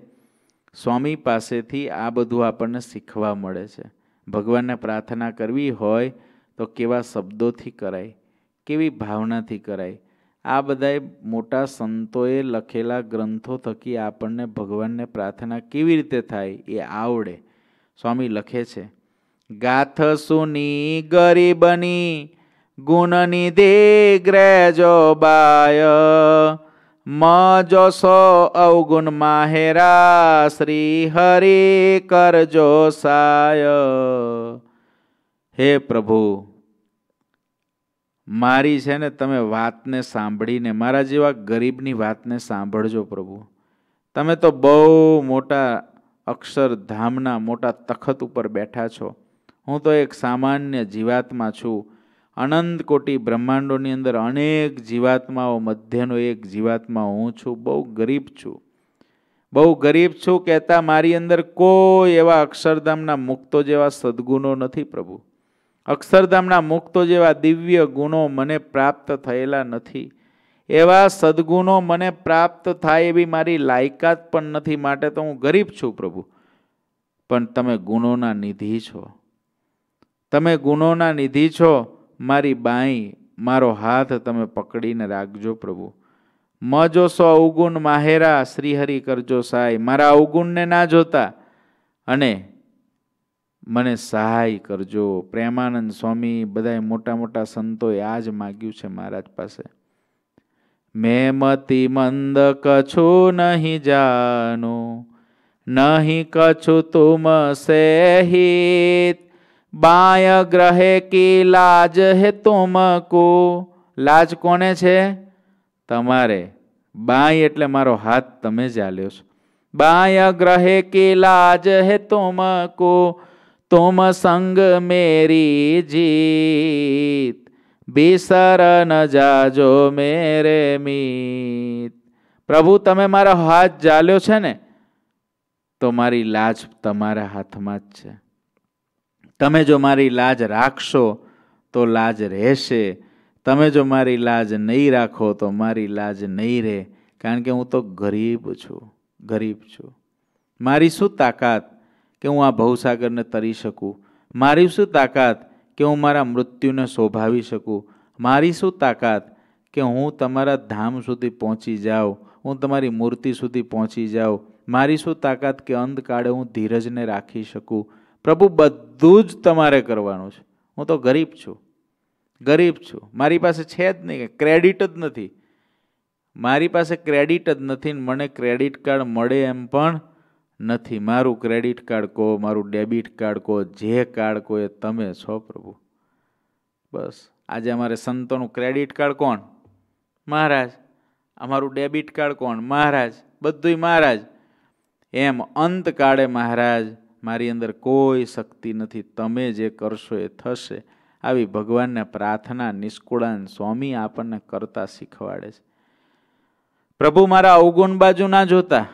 સ્વામી પાસેથી આ બધું આપણને શીખવા મળે છે. ભગવાનને પ્રાર્થના કરવી હોય તો કેવા શબ્દોથી કરાય, કેવી ભાવનાથી કરાય, આ બધાએ મોટા સંતોએ લખેલા ગ્રંથો થકી આપણને ભગવાનને પ્રાર્થના કેવી રીતે થાય એ આવડે. સ્વામી લખે છે ગાથ સુની ગરીબની ગુણની ગ્રેજો બાય. મ અવગુણ માહેરા શ્રી હરિ કરજો સાય. હે પ્રભુ, મારી છે ને તમે વાતને સાંભળીને, મારા જેવા ગરીબની વાતને સાંભળજો પ્રભુ. તમે તો બહુ મોટા અક્ષરધામના, મોટા તખત ઉપર બેઠા છો. હું તો એક સામાન્ય જીવાતમાં છું. અનંત કોટી બ્રહ્માંડોની અંદર અનેક જીવાત્માઓ, મધ્યનો એક જીવાત્મા હું છું, બહુ ગરીબ છું. બહુ ગરીબ છું કહેતા મારી અંદર કોઈ એવા અક્ષરધામના મુક્તો જેવા સદગુણો નથી પ્રભુ. અક્ષરધામના મુક્તો જેવા દિવ્ય ગુણો મને પ્રાપ્ત થયેલા નથી. એવા સદગુણો મને પ્રાપ્ત થાય એવી મારી લાયકાત પણ નથી, માટે તો હું ગરીબ છું પ્રભુ. પણ તમે ગુણોના નિધિ છો. તમે ગુણોના નિધિ છો. મારી બાઈ, મારો હાથ તમે પકડીને રાખજો પ્રભુ. મ જોશો અવગુણ માહેરા, શ્રીહરિ કરજો સહાય મારા અવગુણને ના જોતા અને મને સહાય કરજો. પ્રેમાનંદ સ્વામી બધા મોટા મોટા સંતોએ આ જ માગ્યું છે મહારાજ પાસે. મેં મતી મંદ કછું નહીં જાનું નહીં કછું તુમ સે હિત. બાય ગ્રહે કી લાજ હે તુમકો? લાજ કોને છે? તમારે. બાય એટલે મારો હાથ તમે ઝાલ્યો છો. બાય ગ્રહે કી લાજ હે તુમકો? તુમ સંગ મેરી જીત. બિસર ન જાજો મેરે મીત. પ્રભુ, તમે મારો હાથ ઝાલ્યો છે ને, તો મારી લાજ તમારા હાથમાં જ છે. તમે જો મારી લાજ રાખશો તો લાજ રહેશે. તમે જો મારી લાજ નહીં રાખો તો મારી લાજ નહીં રહે. કારણ કે હું તો ગરીબ છું ગરીબ છું. મારી શું તાકાત કે હું આ ભવસાગરને તરી શકું? મારી શું તાકાત કે હું મારા મૃત્યુને શોભાવી શકું? મારી શું તાકાત કે હું તમારા ધામ સુધી પહોંચી જાઉં? હું તમારી મૂર્તિ સુધી પહોંચી જાઉં? મારી શું તાકાત કે અંધકાળે હું ધીરજને રાખી શકું? પ્રભુ, બધું જ તમારે કરવાનું છે. હું તો ગરીબ છું. ગરીબ છું. મારી પાસે છે જ નહીં. ક્રેડિટ જ નથી. મારી પાસે ક્રેડિટ જ નથી ને મને ક્રેડિટ કાર્ડ મળે એમ પણ નથી. મારું ક્રેડિટ કાર્ડ કહો, મારું ડેબિટ કાર્ડ કહો, જે કાર્ડ કહો એ તમે છો પ્રભુ. બસ. આજે અમારે સંતોનું ક્રેડિટ કાર્ડ કોણ? મહારાજ. અમારું ડેબિટ કાર્ડ કોણ? મહારાજ. બધુંય મહારાજ. એમ અંત કાળે મહારાજ મારી અંદર કોઈ શક્તિ નથી. તમે જે કરશો એ થશે. આવી ભગવાનને પ્રાર્થના નિષ્કુળાન સ્વામી આપણને કરતા શીખવાડે છે. પ્રભુ મારા અવગુણ બાજુ ના જોતા.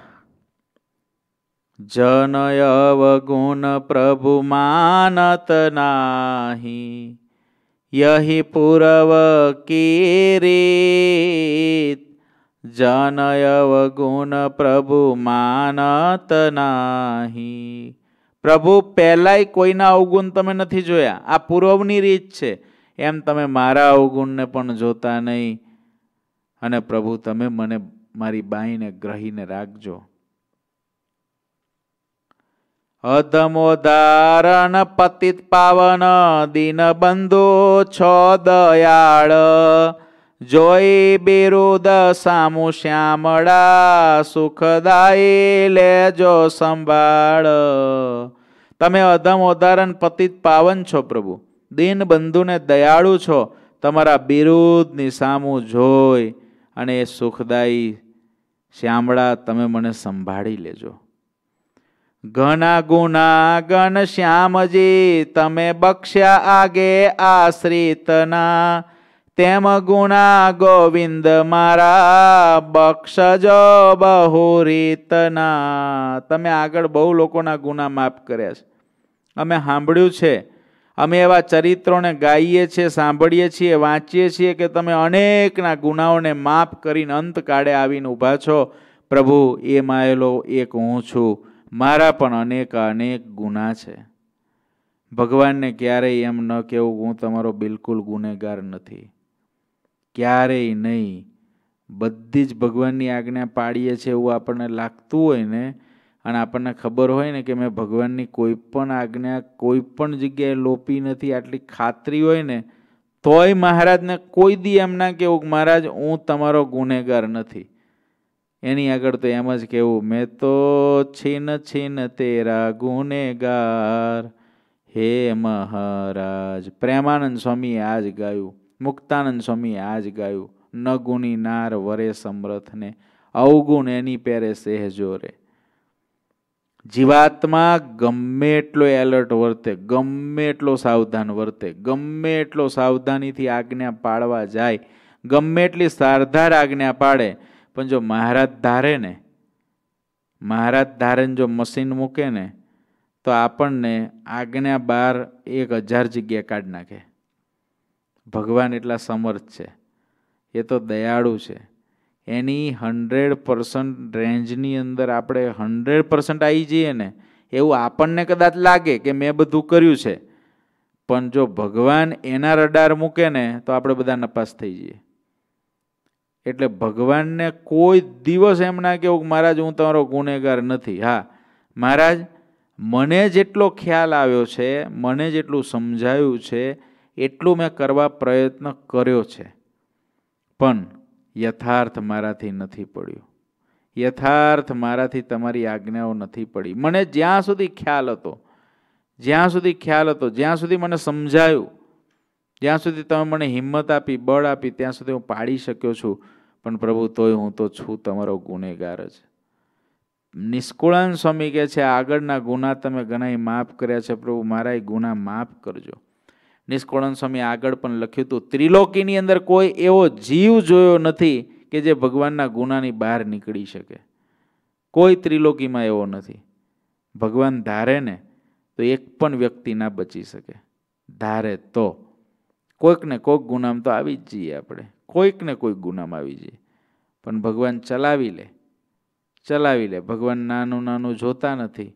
જનય અવગુણ પ્રભુ માનત નાહી. યહી પૂરવ કીરીત. જનય અવગુણ પ્રભુ માનત નાહી. પ્રભુ, પહેલાંય કોઈના અવગુણ તમે નથી જોયા. આ પૂર્વની રીત છે. એમ તમે મારા અવગુણને પણ જોતા નહીં. અને પ્રભુ, તમે મને મારી બાઈને ગ્રહીને રાખજો. અધમોદારણ પતિત પાવન દિન બંધુ છો દયાળ. જોઈ બિરુદ સામુ શ્યામળા, સુખદાયી લેજો સંભાળ. તમે અધમ ઉદાહરણ પતિત પાવન છો પ્રભુ. દિન બંધુને દયાળુ છો. તમારા બિરુદની સામું જોઈ અને એ સુખદાયી શ્યામળા તમે મને સંભાળી લેજો. ઘણા ગુના ઘન શ્યામજી, તમે બક્ષ્યા આગે આશ્રિતના. તેમ ગુણા ગોવિંદ મારા બક્ષજો બહુ રીતના તમે આગળ બહુ લોકોના ગુના માફ કર્યા છે. અમે સાંભળ્યું છે. અમે એવા ચરિત્રોને ગાઈએ છીએ, સાંભળીએ છીએ, વાંચીએ છીએ કે તમે અનેકના ગુનાઓને માફ કરીને અંત કાળે આવીને ઊભા છો. પ્રભુ, એ માયેલો એક હું છું. મારા પણ અનેક અનેક ગુના છે. ભગવાનને ક્યારેય એમ ન કહેવું, હું તમારો બિલકુલ ગુનેગાર નથી. ક્યારેય નહીં. બધી જ ભગવાનની આજ્ઞા પાડીએ છીએ એવું આપણને લાગતું હોય ને, અને આપણને ખબર હોય ને કે મેં ભગવાનની કોઈ પણ આજ્ઞા, કોઈ પણ જગ્યાએ લોપી નથી, આટલી ખાતરી હોય ને, તોય મહારાજને કોઈ દી એમ ના કહેવું મહારાજ, હું તમારો ગુનેગાર નથી. એની આગળ તો એમ જ કહેવું મેં તો છીન છીન તેરા ગુનેગાર, હે મહારાજ. પ્રેમાનંદ સ્વામીએ આ જ ગાયું. મુક્તાનંદ સ્વામીએ આ જ ગાયું, ન ગુણી નાર વરે સમરથને, અવગુણ એની પેરે સહેજો રે જીવાત્મા ગમે એટલો એલર્ટ વર્તે, ગમે એટલો સાવધાન વર્તે, ગમે એટલો સાવધાનીથી આજ્ઞા પાડવા જાય, ગમે એટલી સારધાર આજ્ઞા પાડે પણ જો મહારાજ ધારે ને, મહારાજ ધારે જો મશીન મૂકે ને, તો આપણને આજ્ઞા બાર એક હજાર જગ્યા કાઢી નાખે. ભગવાન એટલા સમર્થ છે. એ તો દયાળુ છે. એની હંડ્રેડ પર્સન્ટ રેન્જની અંદર આપણે હંડ્રેડ પર્સન્ટ આવી જઈએ ને, એવું આપણને કદાચ લાગે કે મેં બધું કર્યું છે. પણ જો ભગવાન એના રડાર મૂકે ને, તો આપણે બધા નપાસ થઈ જઈએ. એટલે ભગવાનને કોઈ દિવસ એમ ના કેવું મહારાજ, હું તમારો ગુનેગાર નથી. હા, મહારાજ, મને જેટલો ખ્યાલ આવ્યો છે, મને જેટલું સમજાયું છે એટલું મેં કરવા પ્રયત્ન કર્યો છે. પણ યથાર્થ મારાથી નથી પડ્યું. યથાર્થ મારાથી તમારી આજ્ઞાઓ નથી પડી. મને જ્યાં સુધી ખ્યાલ હતો, જ્યાં સુધી ખ્યાલ હતો, જ્યાં સુધી મને સમજાયું, જ્યાં સુધી તમે મને હિંમત આપી, બળ આપી, ત્યાં સુધી હું પાડી શક્યો છું, પણ પ્રભુ તોય હું તો છું તમારો ગુનેગાર જ. નિષ્કુળાન સ્વામી કહે છે, આગળના ગુના તમે ઘણા માફ કર્યા છે પ્રભુ મારા ગુના માફ કરજો. નિષ્કોળન સ્વામી આગળ પણ લખ્યું હતું, ત્રિલોકીની અંદર કોઈ એવો જીવ જોયો નથી કે જે ભગવાનના ગુનાની બહાર નીકળી શકે. કોઈ ત્રિલોકીમાં એવો નથી. ભગવાન ધારે ને તો એક પણ વ્યક્તિ ના બચી શકે. ધારે તો. કોઈકને કોઈક ગુનામ તો આવી જ જઈએ આપણે. કોઈકને કોઈક ગુનામાં આવી જઈએ. પણ ભગવાન ચલાવી લે. ચલાવી લે. ભગવાન નાનું નાનું જોતા નથી.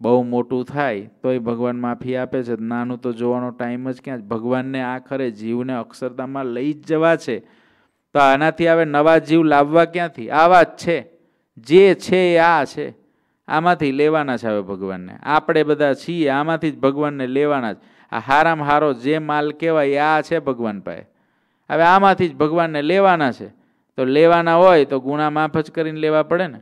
બહુ મોટું થાય તોય ભગવાન માફી આપે છે. નાનું તો જોવાનો ટાઈમ જ ક્યાં ભગવાનને આખરે જીવને અક્ષરતામાં લઈ જ જવા છે. તો આનાથી હવે નવા જીવ લાવવા ક્યાંથી? આવા જ છે. જે છે એ આ છે. આમાંથી લેવાના છે હવે ભગવાનને. આપણે બધા છીએ, આમાંથી જ ભગવાનને લેવાના જ આ હારામાં હારો જે માલ કહેવાય આ છે ભગવાન પાસે. હવે આમાંથી જ ભગવાનને લેવાના છે. તો લેવાના હોય તો ગુણા માફ જ કરીને લેવા પડે ને.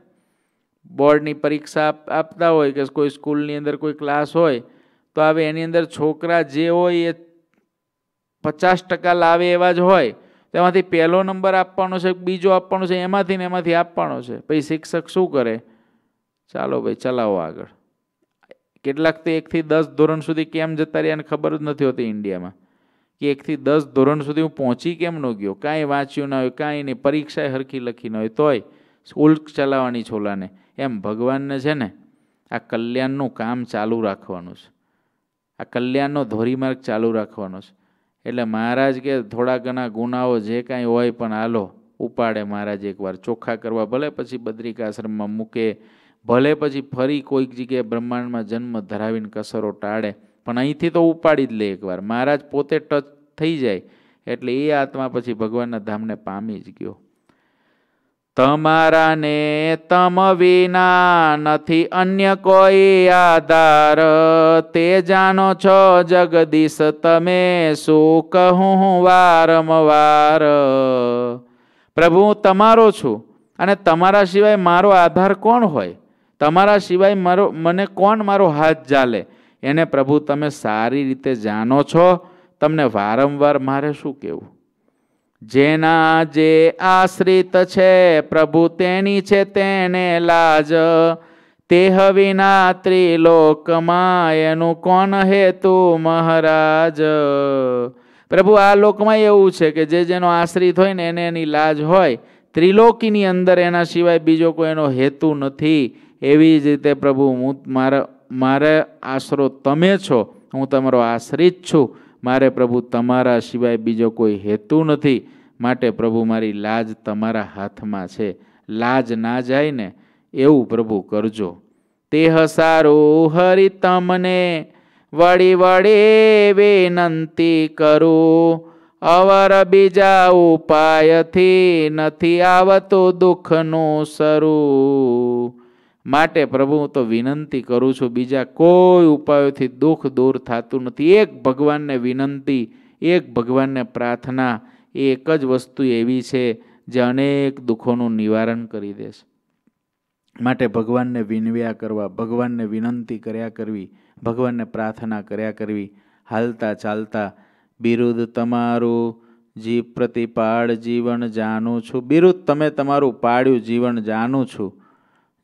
બોર્ડની પરીક્ષા આપતા હોય કે કોઈ સ્કૂલની અંદર કોઈ ક્લાસ હોય, તો હવે એની અંદર છોકરા જે હોય એ પચાસ ટકા લાવે એવા જ હોય. તેમાંથી પહેલો નંબર આપવાનો છે, બીજો આપવાનો છે, એમાંથી ને એમાંથી આપવાનો છે. પછી શિક્ષક શું કરે? ચાલો ભાઈ, ચલાવો આગળ. કેટલાક તો એકથી દસ ધોરણ સુધી કેમ જતા રહ્યા એને ખબર જ નથી હોતી ઇન્ડિયામાં. કે એકથી દસ ધોરણ સુધી હું પહોંચી કેમ ન ગયો? કાંઈ વાંચ્યું ના હોય, કાંઈ નહીં, પરીક્ષાએ હરખી લખી ન હોય, તોય સ્કૂલ ચલાવવાની છોલાને. એમ ભગવાનને છે ને આ કલ્યાણનું કામ ચાલુ રાખવાનું છે. આ કલ્યાણનો ધોરીમાર્ગ ચાલુ રાખવાનો છે. એટલે મહારાજ કે થોડા ઘણા ગુનાઓ જે કાંઈ હોય પણ હાલો, ઉપાડે મહારાજ એકવાર, ચોખ્ખા કરવા, ભલે પછી બદ્રિકાશ્રમમાં મૂકે, ભલે પછી ફરી કોઈક જગ્યાએ બ્રહ્માંડમાં જન્મ ધરાવીને કસરો ટાળે, પણ અહીંથી તો ઉપાડી જ લે એકવાર. મહારાજ પોતે ટચ થઈ જાય, એટલે એ આત્મા પછી ભગવાનના ધામને પામી જ ગયો. તમારા ને તમ વિના નથી અન્ય કોઈ આધાર. તે જાણો છો, જગદીશ, તમે શું કહું વારંવાર? પ્રભુ, હું તમારો છું અને તમારા સિવાય મારો આધાર કોણ હોય? તમારા સિવાય મારો, મને કોણ મારો હાથ ચાલે? એને પ્રભુ, તમે સારી રીતે જાણો છો. તમને વારંવાર મારે શું કહેવું? જેના જે આશ્રિત છે, પ્રભુ તેની છે તેને લાજ. તે હવિના ત્રિલોકમાં એનું કોણ હેતુ મહારાજ? પ્રભુ, આ લોકમાં એવું છે કે જે જેનો આશ્રિત હોય ને એને એની લાજ હોય, ત્રિલોકીની અંદર એના સિવાય બીજો કોઈ એનો હેતુ નથી. એવી જ રીતે પ્રભુ, હું મારા, મારે આશરો તમે છો, હું તમારો આશ્રિત છું. મારે પ્રભુ તમારા સિવાય બીજો કોઈ હેતુ નથી. માટે પ્રભુ મારી લાજ તમારા હાથમાં છે. લાજ ના જાય ને એવું પ્રભુ કરજો. તે હસારો હરિ તમને. વળી વળે વિનંતી કરું. અવર બીજા ઉપાયથી નથી આવતું દુઃખનું શરૂ. માટે પ્રભુ, હું તો વિનંતી કરું છું, બીજા કોઈ ઉપાયોથી દુઃખ દૂર થતું નથી. એક ભગવાનને વિનંતી, એક ભગવાનને પ્રાર્થના એ એક જ વસ્તુ એવી છે જે અનેક દુઃખોનું નિવારણ કરી દેશે માટે ભગવાનને વિનવ્યા કરવા, ભગવાનને વિનંતી કર્યા કરવી, ભગવાનને પ્રાર્થના કર્યા કરવી, હાલતા ચાલતા બિરુદ તમારું જીવ પ્રતિપાળ જીવન જાણું છું. બિરુદ તમે તમારું પાડ્યું જીવન જાણું છું.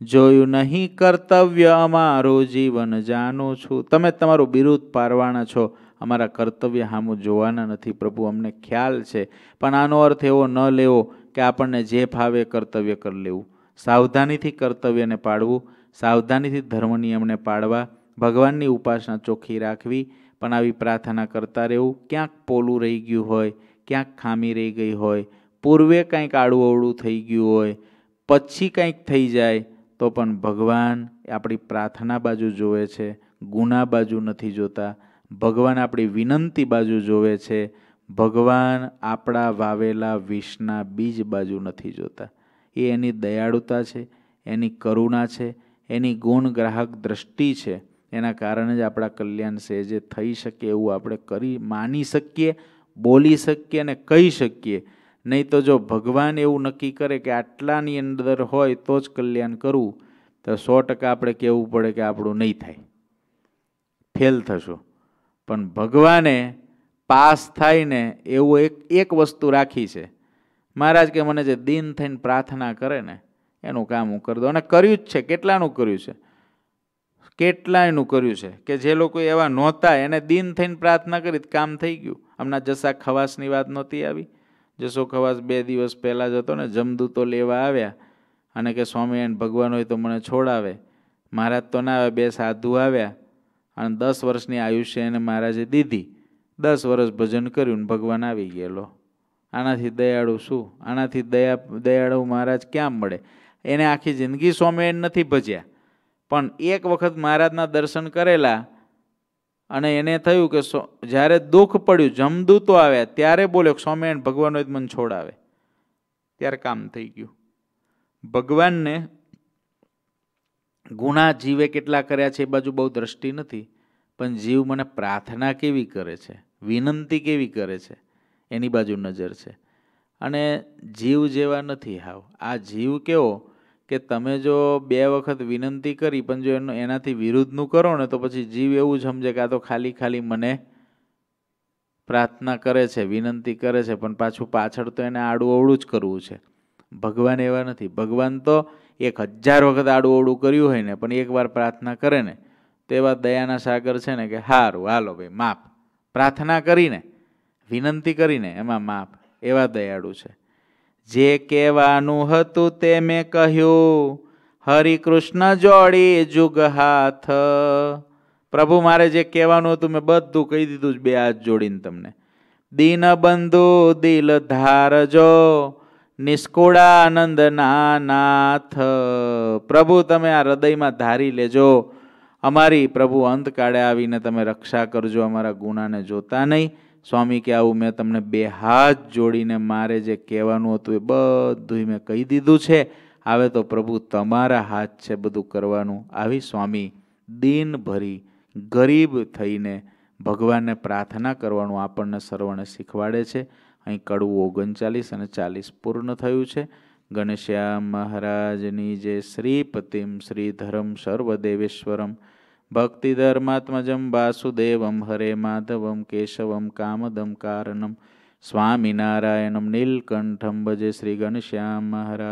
જોયું નહીં કર્તવ્ય અમારું જીવન, જાણું છું. તમે તમારું બિરુદ પારવાના છો. અમારા કર્તવ્ય સામું જોવાના નથી. પ્રભુ, અમને ખ્યાલ છે. પણ આનો અર્થ એવો ન લેવો કે આપણને જે ફાવે કર્તવ્ય કરી લેવું. સાવધાનીથી કર્તવ્યને પાડવું સાવધાનીથી ધર્મ નિયમને પાડવા ભગવાનની ઉપાસના ચોખ્ખી રાખવી, પણ આવી પ્રાર્થના કરતા રહેવું. ક્યાંક પોલું રહી ગયું હોય, ક્યાંક ખામી રહી ગઈ હોય, પૂર્વે કંઈક આડું અવળું થઈ ગયું હોય, પછી કંઈક થઈ જાય તો પણ ભગવાન આપણી પ્રાર્થના બાજુ જોવે છે, ગુના બાજુ નથી જોતા. ભગવાન આપણી વિનંતી બાજુ જોવે છે. ભગવાન આપણા વાવેલા વિષના બીજ બાજુ નથી જોતા. એ એની દયાળુતા છે, એની કરુણા છે, એની ગુણ ગ્રાહક દ્રષ્ટિ છે. એના કારણે જ આપણા કલ્યાણ સહેજે થઈ શકે એવું આપણે કરી માની શકીએ, બોલી શકીએ અને કહી શકીએ. નહીં તો જો ભગવાન એવું નક્કી કરે કે આટલાની અંદર હોય તો જ કલ્યાણ કરવું, તો સો ટકા આપણે કહેવું પડે કે આપણું નહીં થાય. ફેલ થશો. પણ ભગવાને પાસ થાય ને એવું એક એક વસ્તુ રાખી છે. મહારાજ કે મને જે દિન થઈને પ્રાર્થના કરે ને, એનું કામ હું કરી દઉં. અને કર્યું જ છે. કેટલાનું કર્યું છે? કેટલાયનું કર્યું છે? કે જે લોકો એવા નહોતા, એને દિન થઈને પ્રાર્થના કરી કામ થઈ ગયું. હમણાં જસા ખવાસની વાત નહોતી આવી. જસો ખવાસ બે દિવસ પહેલાં જ હતો ને, જમદૂતો લેવા આવ્યા અને કે સ્વામિનારાયણ ભગવાન હોય તો મને છોડાવે. મહારાજ તો ના આવે, બે સાધુ આવ્યા અને દસ વર્ષની આયુષ્ય એને મહારાજે દીધી. દસ વર્ષ ભજન કર્યું ને ભગવાન આવી ગયેલો. આનાથી દયાળુ શું? આનાથી દયા, દયાળુ મહારાજ ક્યાં મળે? એને આખી જિંદગી સ્વામિનારાયણ નથી ભજ્યા. પણ એક વખત મહારાજના દર્શન કરેલા અને એને થયું કે જ્યારે દુઃખ પડ્યું, જમદૂતો આવ્યા, ત્યારે બોલ્યો સ્વામિનારાયણ ભગવાનનો જ મન છોડાવે. ત્યારે કામ થઈ ગયું. ભગવાનને ગુના જીવે કેટલા કર્યા છે એ બાજુ બહુ દ્રષ્ટિ નથી, પણ જીવ મને પ્રાર્થના કેવી કરે છે, વિનંતી કેવી કરે છે, એની બાજુ નજર છે. અને જીવ જેવા નથી હાવ. આ જીવ કેવો કે તમે જો બે વખત વિનંતી કરી, પણ જો એનો, એનાથી વિરુદ્ધનું કરો ને, તો પછી જીવ એવું જ સમજે કે આ તો ખાલી ખાલી મને પ્રાર્થના કરે છે, વિનંતી કરે છે, પણ પાછું પાછળ તો એને આડું અવળું જ કરવું છે. ભગવાન એવા નથી. ભગવાન તો એક હજાર વખત આડું અવળું કર્યું હોય ને, પણ એકવાર પ્રાર્થના કરે ને, તો એવા દયાના સાગર છે ને કે સારું હાલો ભાઈ માપ પ્રાર્થના કરીને, વિનંતી કરીને, એમાં માપ એવા દયાળુ છે. જે કહેવાનું હતું તે મેં કહ્યું, હરિકૃષ્ણ જોડી જુગ હાથ. પ્રભુ, મારે જે કહેવાનું હતું મેં બધું કહી દીધું જ બે હાથ જોડીને તમને. દિન બંધુ દિલ ધારજો નિષ્કુળાનંદ નાથ પ્રભુ, તમે આ હૃદયમાં ધારી લેજો. અમારી પ્રભુ અંતકાળે આવીને તમે રક્ષા કરજો, અમારા ગુનાને જોતા નહીં. સ્વામી કે આવું મેં તમને બે હાથ જોડીને મારે જે કહેવાનું હતું એ બધું મેં કહી દીધું છે. હવે તો પ્રભુ તમારા હાથ છે બધું કરવાનું. આવી સ્વામી દિન ભરી ગરીબ થઈને ભગવાનને પ્રાર્થના કરવાનું આપણને સર્વને શીખવાડે છે. અહીં કડવું ઓગણચાલીસ અને ચાલીસ પૂર્ણ થયું છે. ગણેશ્યામ મહારાજની જે શ્રીપતિમ શ્રીધરમ સર્વદેવેશ્વરમ ભક્તિધર્માત્મજમ વાસુદેવમ હરે માધવમ કેશવમ કામદમ કારણમ સ્વામિનારાયણમ નીલકંઠમ ભજે શ્રી ઘનશ્યામ મહારાજ.